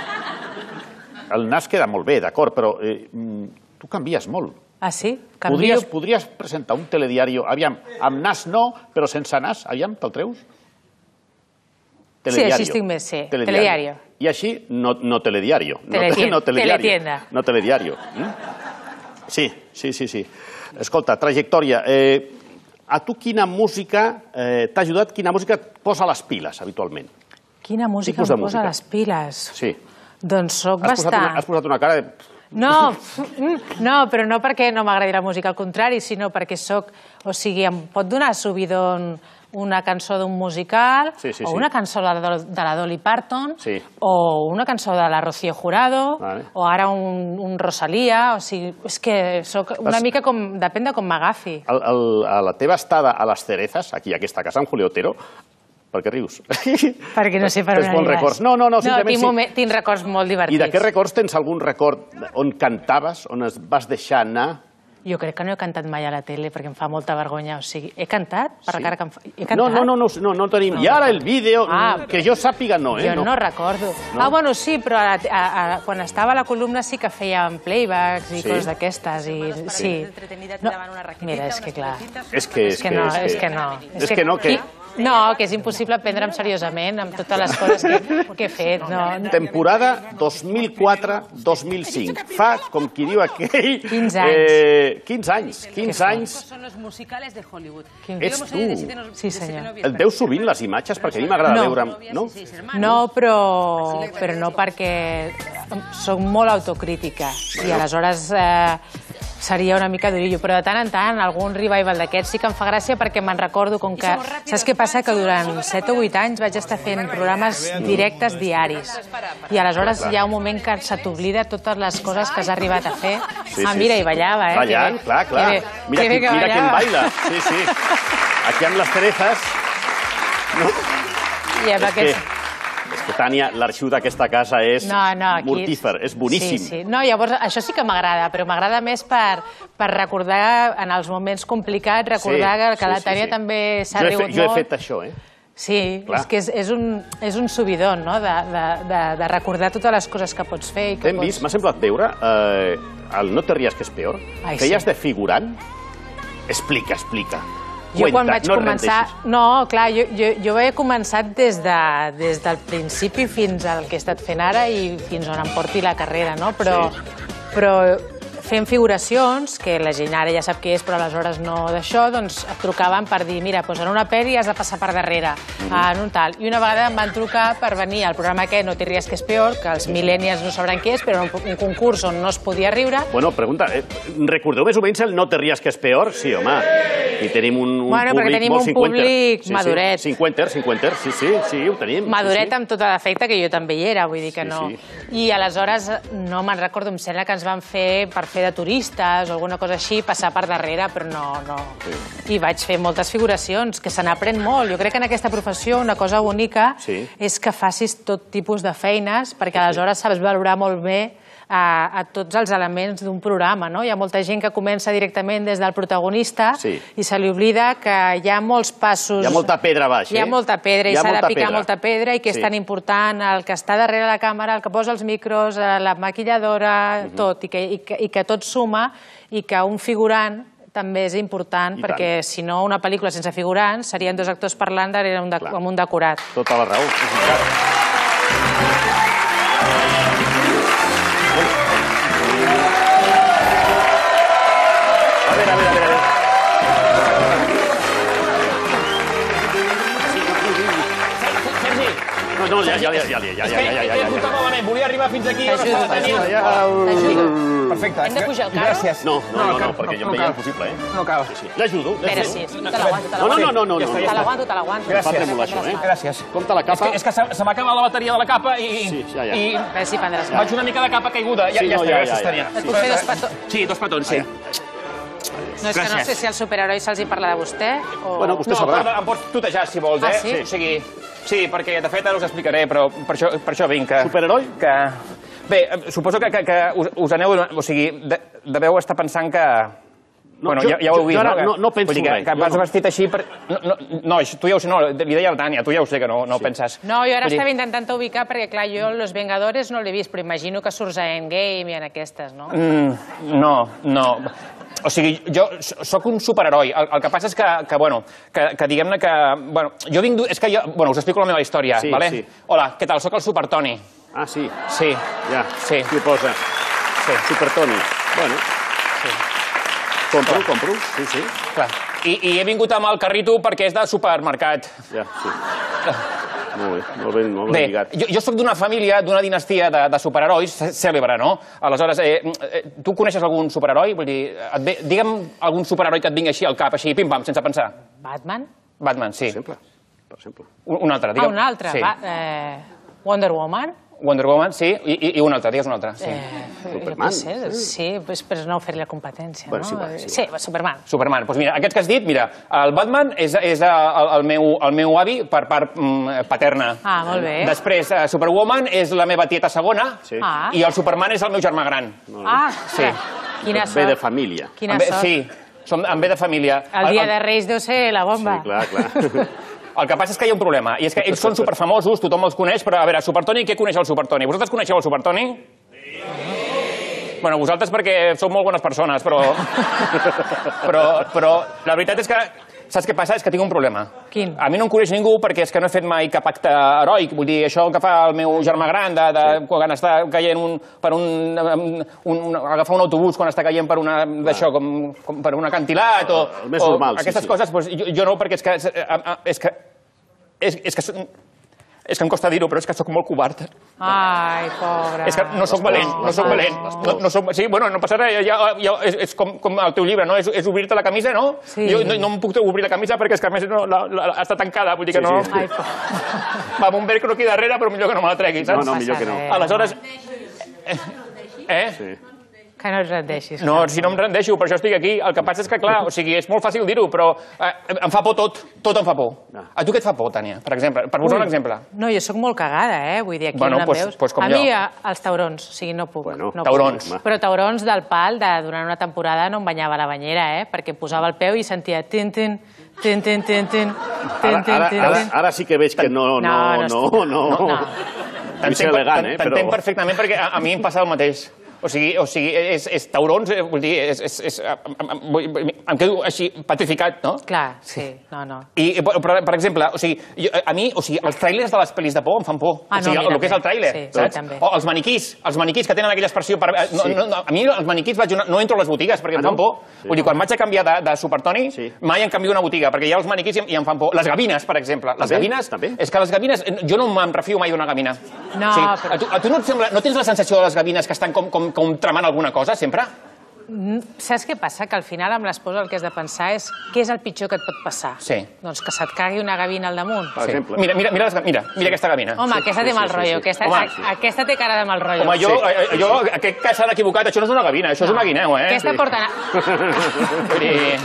El nas queda molt bé, d'acord, però eh, mm, tu canvies molt. Ah, sí? Canvio... Podries, podries presentar un telediari, aviam, amb nas no, però sense nas, aviam, te'l treus? Sí, així estic més, sí. Telediario. I així, no, no telediario. No, Teletien- no telediario. teletienda. No telediario. Sí, sí, sí, sí. Escolta, trajectòria. Eh, a tu quina música eh, t'ha ajudat, quina música et posa les piles, habitualment? Quina música em posa música. les piles? Sí. Doncs sóc Has posat, bastant... una, has posat una cara de... No, no, però no perquè no m'agradi la música, al contrari, sinó perquè sóc... O sigui, em pot donar subidon una cançó d'un musical, Sí, sí, o sí. una cançó de la, de la Dolly Parton, Sí. o una cançó de la Rocío Jurado, Vale. o ara un, un Rosalía, o sigui, és que sóc una Vas- mica com... Depèn de com m'agafi. A la teva estada a les Cerezas, aquí a aquesta casa, amb Julio Otero, per què rius? Perquè no sé per on bons aniràs. records. No, no, no, no tinc, sí. moment, tinc records molt I divertits. d'aquests records tens algun record on cantaves, on es vas deixar anar? Jo crec que no he cantat mai a la tele perquè em fa molta vergonya. O sigui, he cantat per la cara que em fa... He cantat? No, no, no, no, no, no tenim. I ara el vídeo, Ah, que jo sàpiga, no, eh? Jo no, recordo. No? Ah, bueno, sí, però a, a, a, quan estava a la columna sí que fèiem playbacks i Sí? coses d'aquestes. I, sí. No, mira, és que clar... És que, és, És que no, és que no. És que no, que... No, que és impossible prendre'm seriosament amb totes les coses que, que he fet. No, Temporada 2004-2005. Fa, com qui diu aquell... 15 anys. Eh, 15 anys. 15 anys. Son los musicales de Hollywood. Ets tu. Sí, senyor. Et veus sovint les imatges? Perquè a mi m'agrada No. veure... No? No, però, però no perquè sóc molt autocrítica i aleshores eh, seria una mica durillo, però de tant en tant algun revival d'aquests sí que em fa gràcia perquè me'n recordo com que... Saps què passa? Que durant 7 o 8 anys vaig estar fent programes directes diaris i aleshores hi ha un moment que se t'oblida totes les coses que has arribat a fer. Sí, ah, mira, i ballava, eh? Bé- clar, clar. que bé- Mira, que qui, bé que mira baila. Sí, sí. Aquí amb les Terezas... I amb És que, aquests... és que, Tània, l'arxiu d'aquesta casa és No, no, aquí... mortífer, és boníssim. Sí, sí. No, llavors, això sí que m'agrada, però m'agrada més per, per recordar en els moments complicats, recordar Sí, que, que sí, la sí, Tània sí. també s'ha rigut fet, jo he molt. fet això, eh? Sí, Clar. és que és, és, un, és un subidon, no?, de, de, de, de recordar totes les coses que pots fer i que T'hem pots... vist, m'ha semblat veure, eh, el No te ries que és peor, Ai, feies sí. de figurant. Explica, explica. Jo quan vaig no començar... rendeixis. No, clar, jo, jo, jo he començat des, de, des del principi fins al que he estat fent ara i fins on em porti la carrera, no? Però, però fent figuracions, que la gent ara ja sap què és, però aleshores no d'això, doncs et trucaven per dir, mira, doncs en una pel·li has de passar per darrere, en un tal. I una vegada em van trucar per venir al programa aquest, No te ries que és peor, que els millennials no sabran què és, però un, un concurs on no es podia riure, Bueno, pregunta, eh, recordeu més o menys el No te ries que és peor? Sí, home. I tenim un, un Bueno, públic tenim molt un públic sí, maduret. Sí, cinquenter, cinquenter, sí, sí, sí, ho tenim. Maduret sí, sí. amb tot l'efecte, que jo també hi era, vull dir que Sí, no. sí. I aleshores, no me'n recordo, em sembla que ens van fer per fer de turistes o alguna cosa així, passar per darrere, però no... no. I vaig fer moltes figuracions, que se n'aprèn molt. Jo crec que en aquesta professió una cosa bonica Sí. és que facis tot tipus de feines, perquè aleshores saps valorar molt bé a, a tots els elements d'un programa. No? Hi ha molta gent que comença directament des del protagonista Sí. i se li oblida que hi ha molts passos... Hi ha molta pedra baix, Hi ha eh? molta pedra i s'ha de picar pedra. molta pedra i que Sí. és tan important el que està darrere la càmera, el que posa els micros, eh, la maquilladora, Mhm. tot, i que, i, que, i que tot suma i que un figurant també és important I perquè si no una pel·lícula sense figurants serien dos actors parlant darrere un de, amb un decorat. Tota la raó. és ja, ja, ja, ja, ja, ja, ja, ja, ja, ja, ja. malament. Volia arribar fins aquí, T'ajudo. Ja, T'ajudo. Perfecte. Hem de pujar al carro? Gràcies. No, no, no, no, perquè jo em veia impossible, eh? No cal. L'ajudo, Espera, l'ajudo. sí, sí, te l'aguanto, te No, no, l'aguanto. no, no, no, Ja no. ja Te l'aguanto, te l'aguanto. Fa Gràcies. tremolar això, eh? Gràcies. Compte la És capa. que, és que se, m'ha acabat la bateria de la capa i, Sí, ja, ja. i A veure si prendràs vaig una mica de capa caiguda. Ja, Sí, ja no, està, ja, gràcies, ja, ja. Tània. Et puc fer dos petons? Sí, dos petons, sí. No, és que no Gràcies. sé si al superheroi se'ls hi parla de vostè o... Bueno, vostè No, sabrà. però em pots tutejar, si vols, eh? Ah, sí? O sigui, sí, perquè de fet ara us explicaré, però per això, per això vinc. Que, Superheroi? Que... Bé, eh, suposo que, que, que us, us aneu... O sigui, de, deveu estar pensant que... No, bueno, jo- ja, ja ho heu vist, no? Que- no- no penso dir que, res, que vas no. vestit així per... No, no, no, tu ja ho sé, no, li deia al Tània, tu ja ho sé que no, no ho penses. No, jo ara Vull dir- estava intentant ubicar perquè, clar, jo Los Vengadores no l'he vist, però imagino que surts a Endgame i en aquestes, no? Mm, no, no. O sigui, jo sóc un superheroi. El, el que passa és que, que bueno, que, que diguem-ne que... Bueno, jo vinc... És que jo... Bueno, us explico la meva història, Sí, vale? sí. Hola, què tal? Sóc el Super Toni. Ah, sí, Sí, ja. Sí. Qui ho posa? sí, Super Toni. Bueno. Compro, compro. Sí, sí. clar. I, I he vingut amb el carrito perquè és de supermercat. Ja, sí. Molt bé, molt ben, molt ben Bé, lligat. jo, jo sóc d'una família, d'una dinastia de, de superherois cè- cèlebre, no? Aleshores, eh, eh, tu coneixes algun superheroi? Vull dir, et ve, digue'm algun superheroi que et vingui així al cap, així, pim-pam, sense pensar. Batman? Batman, sí. Per exemple. Per exemple. Un, un altre, Ah, digue'm. un altre. Sí. Va, eh, Wonder Woman? Wonder Woman, sí, i, i, i un altre, digues un altre. Sí. Eh, Superman. sé, sí, pues, per no fer-li la competència, Bueno, no? sí, va, sí, sí, Superman. Superman. Doncs mira, aquests que has dit, mira, el Batman és, és el, el, meu, el meu avi per part mm, paterna. Ah, molt bé. Després, eh, Superwoman és la meva tieta segona Sí. Ah. i el Superman és el meu germà gran. Ah, Sí. quina Ve de sort. família. Quina sort. Sí, som, em ve de família. El dia de Reis deu ser la bomba. Sí, clar, clar. El que passa és que hi ha un problema, i és que ells són superfamosos, tothom els coneix, però a veure, Supertoni, què coneix el Supertoni? Vosaltres coneixeu el Supertoni? Bueno, vosaltres perquè sou molt bones persones, però... però, però la veritat és que saps què passa? És que tinc un problema. Quin? A mi no em coneix ningú perquè és que no he fet mai cap acte heroic. Vull dir, això que fa el meu germà gran, de, de, sí. quan està caient un, per un, un, un, agafar un autobús quan està caient per una, d'això, com, com per un acantilat, o, El més o normal, sí, aquestes sí. coses, doncs, jo, jo no, perquè és que, és que, és, és que, és que em costa dir-ho, però és que sóc molt covard. Ai, pobre. És que no sóc valent, no sóc valent. No, no soc, sí, bueno, no passa res, ja, ja, és, és com, com el teu llibre, no? És, és obrir-te la camisa, no? Sí. Jo no, no em puc obrir la camisa perquè és que a més no, la, la, està tancada, vull dir que Sí, no... sí. Ai, Va amb un velcro aquí darrere, però millor que no me la tregui, No, saps? no, millor que no. res. Aleshores... Eh? Sí. Que no et rendeixis. No, si no em rendeixo, per això estic aquí. El que passa és que, clar, o sigui, és molt fàcil dir-ho, però eh, em fa por tot. Tot em fa por. Ah. A tu què et fa por, Tània, per exemple? Per posar un exemple. No, jo sóc molt cagada, eh? Vull dir, aquí Bueno, no em pues- veus. pues com a mi, jo. a, els taurons, o sigui, no puc. Bueno, no taurons. Puc. Però taurons del pal, de, durant una temporada no em banyava a la banyera, eh? Perquè posava el peu i sentia tin, tin, tin, tin, tin, tin, tin, Ara, tin, ara, tin, ara, ara sí que veig que no, no, No, no, no no. no. no. Eh? T'entenc Però... perfectament perquè a, a mi em passa el mateix. O sigui, o sigui és, és taurons, eh, vull dir, és, és, és, em, em, em quedo així petrificat, no? Clar, sí, no, no. I, per, per, exemple, o sigui, jo, a mi, o sigui, els trailers de les pel·lis de por em fan por. Ah, o sigui, no, el que és el també. tràiler, Sí, sí, saps? també. O els maniquís, els maniquís que tenen aquella expressió... Per, eh, no, Sí. no, no, a mi els maniquís vaig, una- no entro a les botigues perquè Ah, em fan no? por. Sí. Vull dir, quan vaig a canviar de, de Supertoni, Sí. mai em canvio una botiga, perquè hi ha els maniquís i, em- i em fan por. Les gavines, per exemple. Les També? gavines... També? És que les gavines... Jo no me'n refio mai d'una gavina. No, o sigui, però- a, tu, a tu no et sembla... No tens la sensació de les gavines que estan com, com, com tramant alguna cosa, sempre? Saps què passa? Que al final amb l'esposa el que has de pensar és què és el pitjor que et pot passar. Sí. Doncs que se't cagui una gavina al damunt. Per exemple. Mira, mira, mira, les, mira, mira aquesta gavina. Home, aquesta té sí, mal sí, rotllo. sí. Aquesta, Home, sí. aquesta té cara de mal rotllo. Home, jo, Sí. eh, jo aquest que s'han equivocat, això no és una gavina, això és una guineu, eh? Aquesta porta... Vull dir...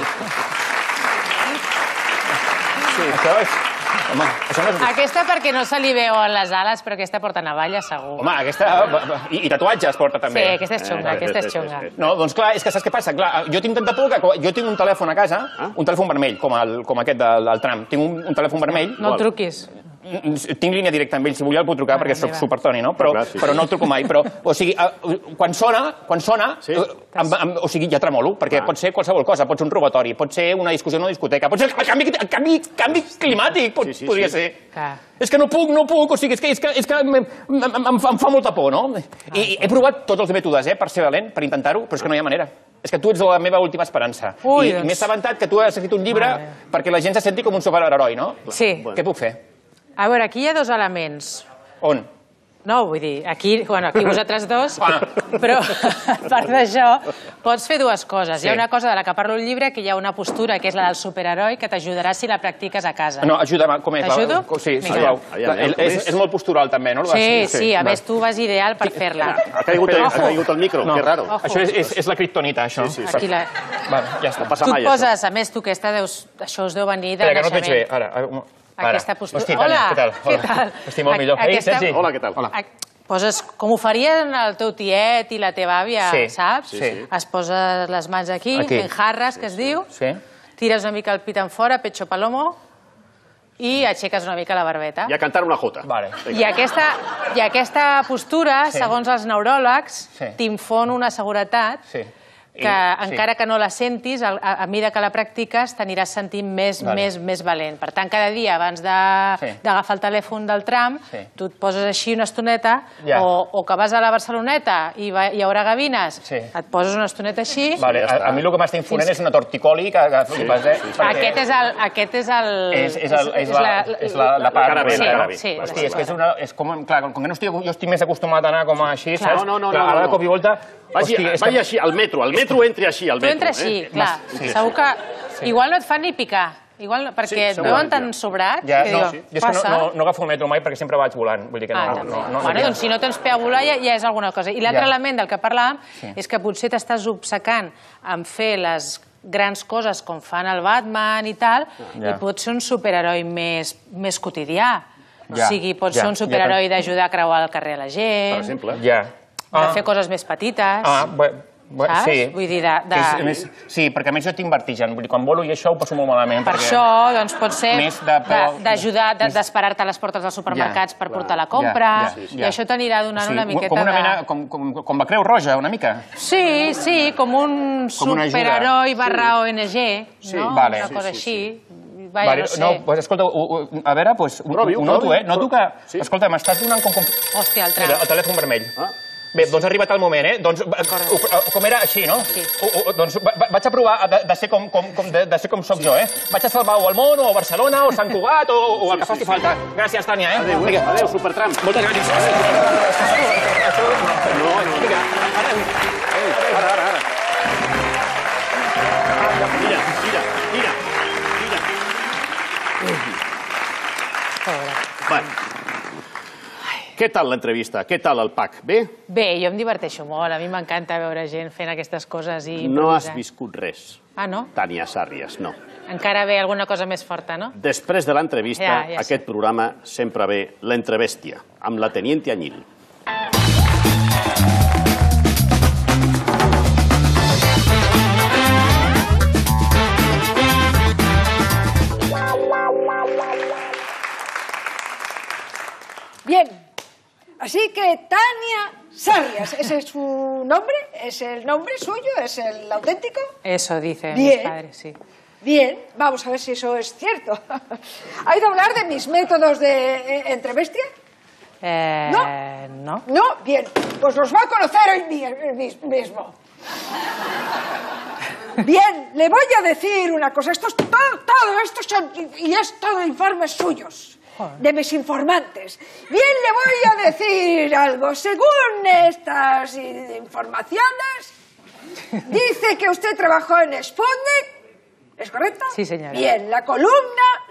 Sí. Això és... Home, això no és... Aquesta perquè no se li veuen les ales, però aquesta porta navalla, segur. Home, aquesta... I, i tatuatges porta també. Sí, aquesta és xunga, Eh, aquesta és xunga. No, doncs clar, és que saps què passa? Clar, jo tinc tanta por que jo tinc un telèfon a casa, Ah? un telèfon vermell, com, el, com aquest del, del tram. Tinc un, un telèfon vermell. No el truquis. Tinc línia directa amb ell, si vull el puc trucar perquè sóc supertoni, no? Però, Clar, sí, sí. però no el truco mai. Però, o sigui, quan sona, quan sona Sí. eh, em, em, o sigui, ja tremolo, perquè pot ser qualsevol cosa. Pot ser un robatori, pot ser una discussió en una discoteca, pot ser el canvi, el canvi, canvi climàtic, pot, Sí, sí, podria sí. ser. Clar. És que no puc, no puc, o sigui, és que, és que, és que em, em, em, em, fa, molta por, no? I, I he provat tots els mètodes, eh, per ser valent, per intentar-ho, però és que no hi ha manera. És que tu ets la meva última esperança. Ui, I doncs. m'he assabentat que tu has escrit un llibre perquè la gent se senti com un superheroi, no? Sí. Què puc fer? A veure, aquí hi ha dos elements. On? No, vull dir, aquí, bueno, aquí vosaltres dos, Ah. però a part d'això, pots fer dues coses. Hi ha Sí. una cosa de la que parlo al llibre, que hi ha una postura, que és la del superheroi, que t'ajudarà si la practiques a casa. No, ajuda'm, com és? T'ajudo? Sí, sisplau. Com és, és? molt postural, també, no? Sí, sí, a Va. més tu vas ideal per fer-la. Ha caigut, el, ha caigut el micro, No. que raro. Ojo. Això és, és, és la criptonita, això. Sí, sí, Aquí la... Vale, ja està. No passa Tu mai, et poses, a més, tu aquesta deus... Això us deu venir de Espera, que no et veig bé. Ara, ara. ara. Aquesta postura. Hosti, Hola, què tal? què Hola. tal? Estic molt millor. Ei, aquesta- Sergi. Hola, què tal? Hola. Poses, com ho farien el teu tiet i la teva àvia, Sí, saps? sí, sí. Es posa les mans aquí, Aquí. fent jarres, que es diu, Sí. tires una mica el pit en fora, pecho palomo, i aixeques una mica la barbeta. I a cantar una jota. Vale. I aquesta, I aquesta postura, Sí. segons els neuròlegs, Sí. t'infon una seguretat Sí. Que, I- encara que no la sentis, a, a, a mesura que la practiques, t'aniràs sentint més, Vale. més, més valent. Per tant, cada dia, abans de- Sí. d'agafar el telèfon del tram, Sí. tu et poses així una estoneta, Ja. o, o que vas a la Barceloneta i va, hi haurà gavines, Sí. et poses una estoneta així. Vale, a, a mi el que m'està infonent és una torticoli que, que flipes, eh? Perquè Aquest és el... Aquest és el... És, és, el, és, la, és la, la part... cara B, sí, la cara B. sí, Hosti, la- és que és, una, és com, clar, com que no estic, jo estic més acostumat a anar com així, Clar. saps? No, no, no, Clar, no, Ara no. de cop i volta... Vagi, hosti, vagi que- així, al metro, al metro entri així, al Tu metro. entres així, eh? clar. Sí. Segur que... Igual no et fan ni picar. Igual, no- perquè Sí, et veuen ja. tan sobrat Ja, que no, diu, jo és que no, passa. no, no agafo el metro mai perquè sempre vaig volant. Vull dir que no, Ah, no, no, no, bueno, no, doncs si no tens peu a volar ja, ja és alguna cosa. I l'altre Ja. element del que parlàvem Sí. és que potser t'estàs obcecant en fer les grans coses com fan el Batman i tal, Ja. i pots ser un superheroi més, més quotidià. O Ja, sigui, pots ja, ser un ja superheroi d'ajudar a creuar el carrer a la gent, Per exemple. Ja. de fer coses més petites. Ah, bé, bé, Saps? sí. Vull dir, de- de- És, més, sí, perquè a més jo tinc vertigen. Vull dir, quan volo i això ho passo molt malament. Per perquè... això, doncs, pot ser de de- d'ajudar, de, més- d'esperar-te a les portes dels supermercats Ja, per clar. portar la compra, Ja, ja, i ja. això t'anirà donant Sí, una miqueta com una de... mena, com, com, com la Creu Roja, una mica. Sí, sí, com un Com superheroi barra ONG, Sí, no? vale. Una Sí, cosa sí, així. Vaja, Vale, no sé. no, pues, escolta, ho, ho, a veure, pues, ho, ho noto, eh? Noto que... Sí. Escolta, m'estàs donant com... com... Hòstia, el tram. Mira, el telèfon vermell. Ah. Bé, doncs ha arribat el moment, eh? Doncs, va- ho- com era així, no? Sí. Ho, ho, doncs va- va- vaig a provar de, de, ser com, com, com, de, de ser com sóc jo, eh? Vaig a salvar o el món, o Barcelona, o Sant Cugat, o, o el que faci falta. Gràcies, Tània, eh? Adéu, Vinga. adéu, Supertram. Moltes gràcies. No, no. Vinga, adéu. Ara, ara, ara. Mira, mira, mira, mira. Pobre. Bueno. Què tal l'entrevista? Què tal el PAC? Bé? Bé, jo em diverteixo molt. A mi m'encanta veure gent fent aquestes coses i No has viscut res. Ah, no? Tània Sàrries, no. Encara ve alguna cosa més forta, no? Després de l'entrevista, Ja, ja sé. aquest programa sempre ve l'entrebèstia, amb la teniente Añil. Bien. Así que Tania Sarrias, ¿ese es su nombre? ¿Es el nombre suyo? ¿Es el auténtico? Eso dicen mis padres, sí. Bien, vamos a ver si eso es cierto. ¿Ha ido a hablar de mis métodos de eh? Eh, No. no. No, bien, pues los va a conocer hoy mi- mi- mismo. Bien, le voy a decir una cosa. Esto es todo, todo esto son, y es todo informes suyos, de mis informantes. Bien, le voy a decir algo. Según estas informaciones, dice que usted trabajó en Sputnik. ¿Es correcto? Sí, señora. Bien, la columna,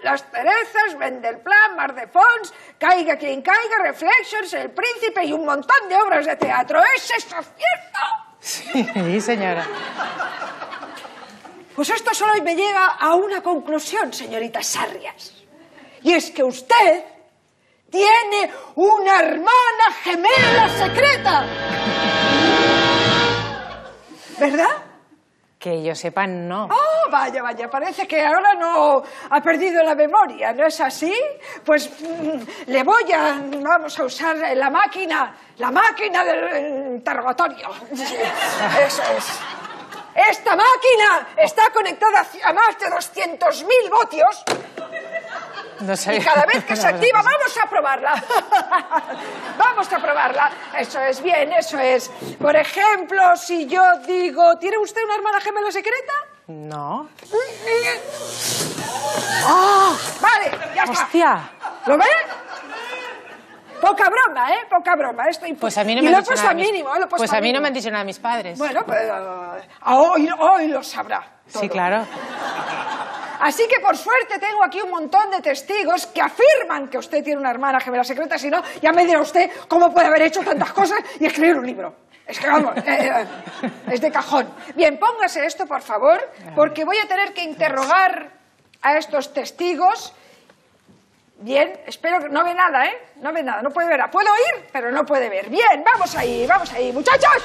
las cerezas, vende el plan, Mar de Fons, Caiga quien caiga, Reflections, El Príncipe y un montón de obras de teatro. ¿Es eso cierto? Sí, señora. Pues esto solo me lleva a una conclusión, señorita Sarrias. Y es que usted tiene una hermana gemela secreta. ¿Verdad? Que yo sepa, no. Oh, vaya, vaya, parece que ahora no ha perdido la memoria, ¿no es así? Pues mm, le voy a, vamos a usar la máquina, la máquina del interrogatorio. Eso es. Esta máquina está conectada a más de 200.000 voltios No sé. y cada vez que se activa, vamos a probarla. vamos a probarla. Eso es bien, eso es. Por ejemplo, si yo digo, ¿tiene usted una hermana gemela secreta? No. ¡Ah! Vale, ya está. Hostia. ¿Lo ve? Poca broma, ¿eh? Poca broma. Esto Pues a mí no me han dicho nada. mis- ¿eh? Pues a mí no me han dicho nada mis padres. Bueno, pues eh, hoy, hoy lo sabrá. sí, claro. Así que por suerte tengo aquí un montón de testigos que afirman que usted tiene una hermana gemela secreta, si no, ya me dirá usted cómo puede haber hecho tantas cosas y escribir un libro. Es que vamos, eh, eh, es de cajón. Bien, póngase esto, por favor, porque voy a tener que interrogar a estos testigos. Bien, espero que no ve nada, ¿eh? No ve nada, no puede ver. Puedo oír, pero no puede ver. Bien, vamos ahí, vamos ahí, muchachos.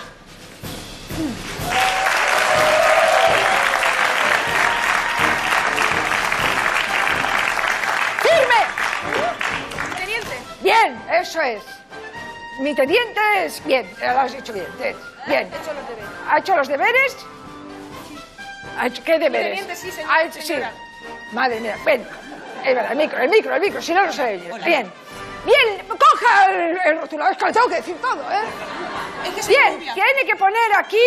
Eso es. Mi teniente es... Bien, lo has hecho bien. Bien. ¿Ha hecho los deberes? ¿Ha hecho ¿Qué deberes? teniente, sí, señor- Ha hecho- sí. señora. Madre mía, ven. Es verdad, el micro, el micro, el micro, si no, no se oye. Bien. Bien, coja el, el rotulador, es que le tengo que decir todo, ¿eh? Bien, tiene que poner aquí,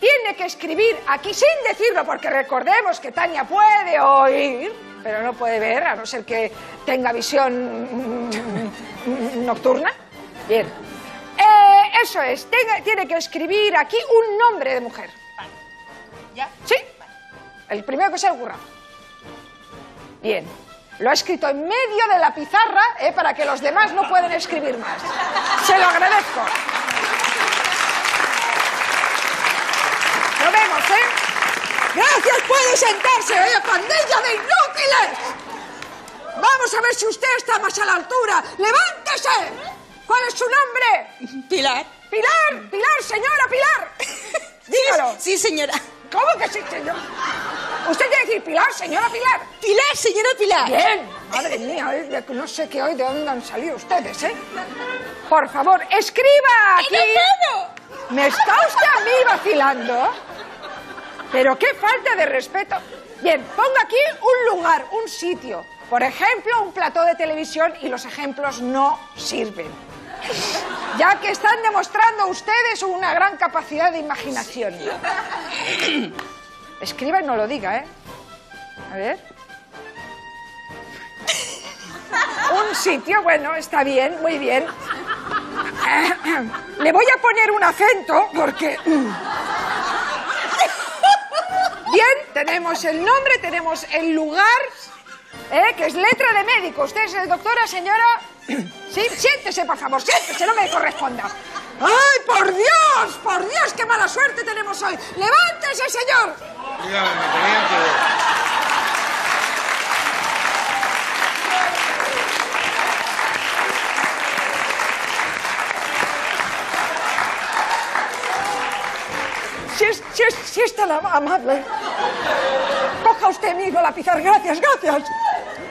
tiene que escribir aquí sin decirlo, porque recordemos que Tania puede oír, pero no puede ver, a no ser que tenga visión mm, nocturna. Bien. Eh, eso es, tiene que escribir aquí un nombre de mujer. ¿Ya? ¿Sí? El primero que se ocurra. Bien. Lo ha escrito en medio de la pizarra eh, para que los demás no puedan escribir más. Se lo agradezco. Lo vemos, ¿eh? Gracias, puede sentarse, ¿eh? ¡Pandilla de inútiles! Vamos a ver si usted está más a la altura. ¡Levántese! ¿Cuál es su nombre? Pilar. Pilar, Pilar, señora Pilar. Dígalo. Sí, señora. ¿Cómo que sí, señor? Usted tiene que decir Pilar, señora Pilar. Pilar, señora Pilar. Bien. Madre mía, no sé qué hoy de dónde han salido ustedes, ¿eh? Por favor, escriba aquí. ¿Me está usted a mí vacilando? Pero qué falta de respeto. Bien, ponga aquí un lugar, un sitio. Por ejemplo, un plató de televisión y los ejemplos no sirven. Ya que están demostrando ustedes una gran capacidad de imaginación. Escriba y no lo diga, ¿eh? A ver. Un sitio, bueno, está bien, muy bien. Le voy a poner un acento porque... Bien, tenemos el nombre, tenemos el lugar, ¿eh? que es letra de médico. ¿Usted es doctora, señora? Sí, siéntese, por favor, siéntese, no me corresponda. ¡Ay, por Dios! ¡Por Dios, qué mala suerte tenemos hoy! ¡Levántese, señor! Dígame. Si es, si es, si es tan am- amable. Coja usted mismo la pizarra. Gracias, gracias.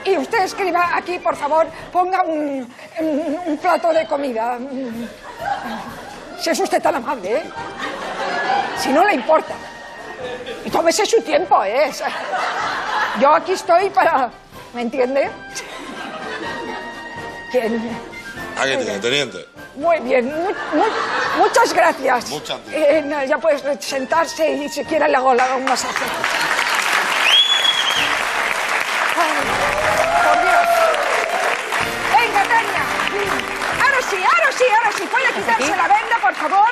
Y usted escriba aquí, por favor, ponga un, un- un plato de comida. Si es usted tan amable, ¿eh? Si no le importa. Y tómese su tiempo, ¿eh? Yo aquí estoy para... ¿Me entiende? Bien. Aquí tiene, teniente. Muy bien, mu- mu- muchas gracias. Muchas gracias. Eh, ya puedes sentarse y si quiere le hago, le hago un masaje. Sí. Puede quitarse la venda, por favor.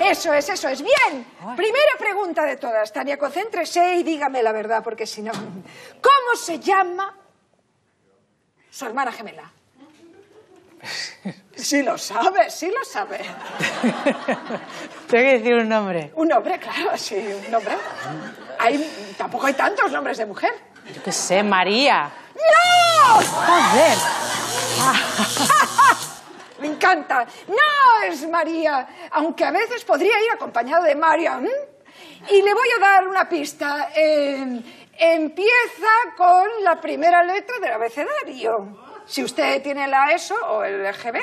Eso es, eso es. Bien. Primera pregunta de todas. Tania, concéntrese y dígame la verdad, porque si no... ¿Cómo se llama su hermana gemela? Sí lo sabe, sí lo sabe. Tengo que decir un nombre. Un nombre, claro, sí, un nombre. Hay, tampoco hay tantos nombres de mujer. Yo qué sé, María. ¡No! Joder. Me encanta. No es María, aunque a veces podría ir acompañado de María. Y le voy a dar una pista. Eh, empieza con la primera letra del abecedario. Si usted tiene la ESO o el EGB.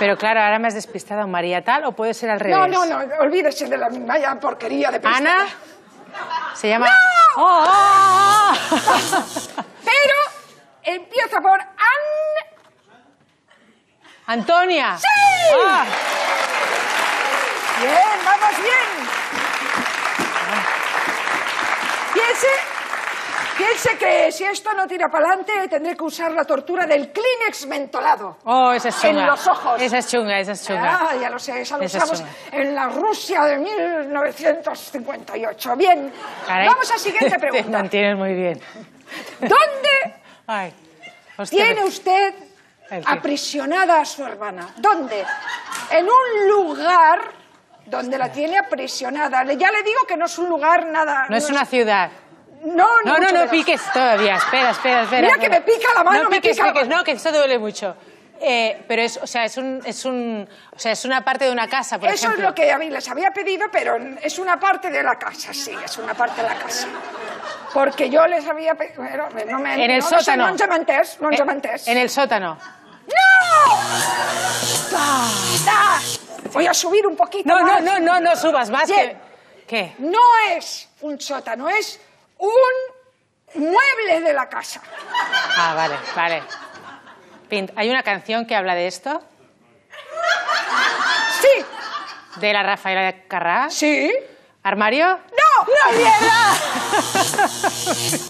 Pero claro, ahora me has despistado. ¿María tal o puede ser al revés? No, no, no, olvídese de la vaya porquería de pista. ¿Ana? Se llama... ¡No! ¡Oh, oh, oh! Pero empieza por An. ¡Antonia! ¡Sí! Ah, Bien, vamos bien. Piense, piense que si esto no tira para adelante tendré que usar la tortura del Kleenex mentolado. oh, esa es chunga. En los ojos. Esa es chunga, esa es chunga. Ah, ya lo sé, esa lo Esa es usamos chunga. en la Rusia de 1958. Bien, Caray. vamos a la siguiente Te pregunta. mantienes muy bien. ¿Dónde Ay. Tiene usted. Aprisionada a su hermana? ¿Dónde? En un lugar donde la tiene aprisionada. Ya le digo que no es un lugar nada... No es una ciudad. No, No, no, no menos. piques todavía. Espera, espera, espera. Mira que me pica la mano, No me piques, pica la piques. mano. No, que esto duele mucho. Eh, pero es, o sea, es un, es un, o sea, es una parte de una casa, por Eso ejemplo. es lo que a mí les había pedido, pero es una parte de la casa, sí, es una parte de la casa. Porque yo les había pedido... No me, En el no, no sé, sótano. No no ens mentès. En el sótano. ¡No! Ah, ah, Voy a subir un poquito No, no, no, no, no subas más. Bien. Que... ¿Qué? No es un sótano, es un mueble de la casa. Ah, vale, vale. ¿Hay una canción que habla de esto? Sí, ¿De la Rafaela Carrá? sí. ¿Armario? ¡No! ¡No, mierda!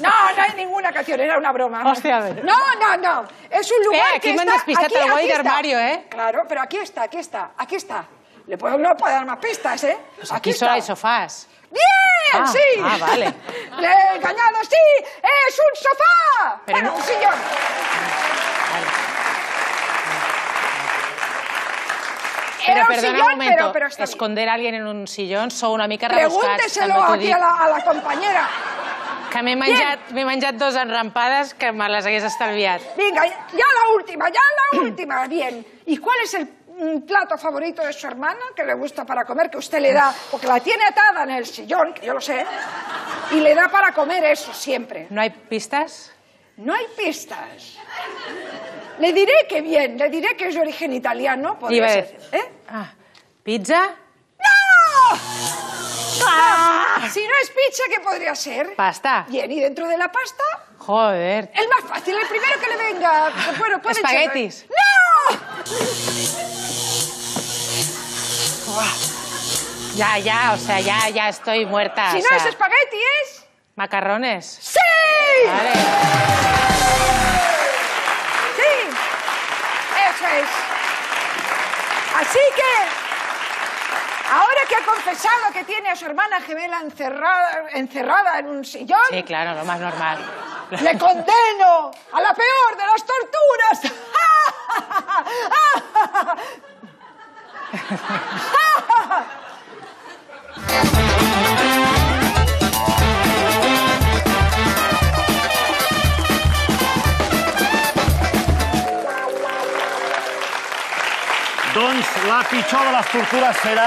No, no hay ninguna canción, era una broma. Hostia, a ver. No, no, no. Es un lugar Eh, aquí que me está... despistado aquí, guay aquí de armario, ¿eh? Claro, pero aquí está, aquí está, aquí está. Le puedo, no puedo dar más pistas, ¿eh? Pues aquí solo hay sofás. ¡Bien! Ah, ¡Sí! ah, vale. Le he engañado, ¡sí! ¡Es un sofá! Pero bueno, no- un sillón. Pero Era un perdona sillón, un momento, pero, pero está bien. esconder a alguien en un sillón sou una mica rebuscats. Pregúnteselo aquí a la, a la compañera. Que m'he menjat, menjat dos enrampades que me les hagués estalviat. Venga, ya la última, ya la última. Bien. ¿Y cuál es el plato favorito de su hermana que le gusta para comer, que usted le da, porque la tiene atada en el sillón, que yo lo sé, y le da para comer eso siempre? No hay pistas? No hay pistas. Le diré que bien, le diré que es de origen italiano, podría Iba a decir- ¿Eh? Ah, ¿pizza? ¡No! Ah, Si no es pizza, ¿qué podría ser? ¿Pasta? Bien, y dentro de la pasta, Joder. el más fácil, el primero que le venga. Bueno, puede Espaguetis. ¡No! Ya, ya, o sea, ya, ya estoy muerta. Si no sea, es espagueti, es... Macarrones. ¡Sí! Vale. ¡Sí! Eso es. Así que, ahora que ha confesado que tiene a su hermana gemela encerrada, encerrada en un sillón, Sí, claro, lo más normal. le condeno a la peor de las torturas. Doncs la pitjor de les tortures serà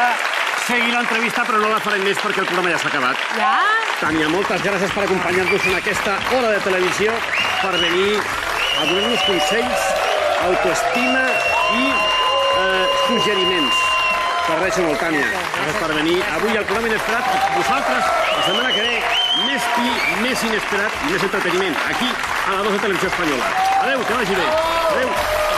seguir l'entrevista, però no la farem més perquè el programa ja s'ha acabat. Ja? Tània, moltes gràcies per acompanyar-nos en aquesta hora de televisió, per venir a donar-nos consells, autoestima i eh, suggeriments. T'agraeixo molt, Tània. Gràcies per venir avui al programa Inesperat. Vosaltres, la setmana que ve, més pi, més inesperat i més entreteniment, aquí, a la 2 de Televisió Espanyola. Adéu, que vagi bé. Adéu.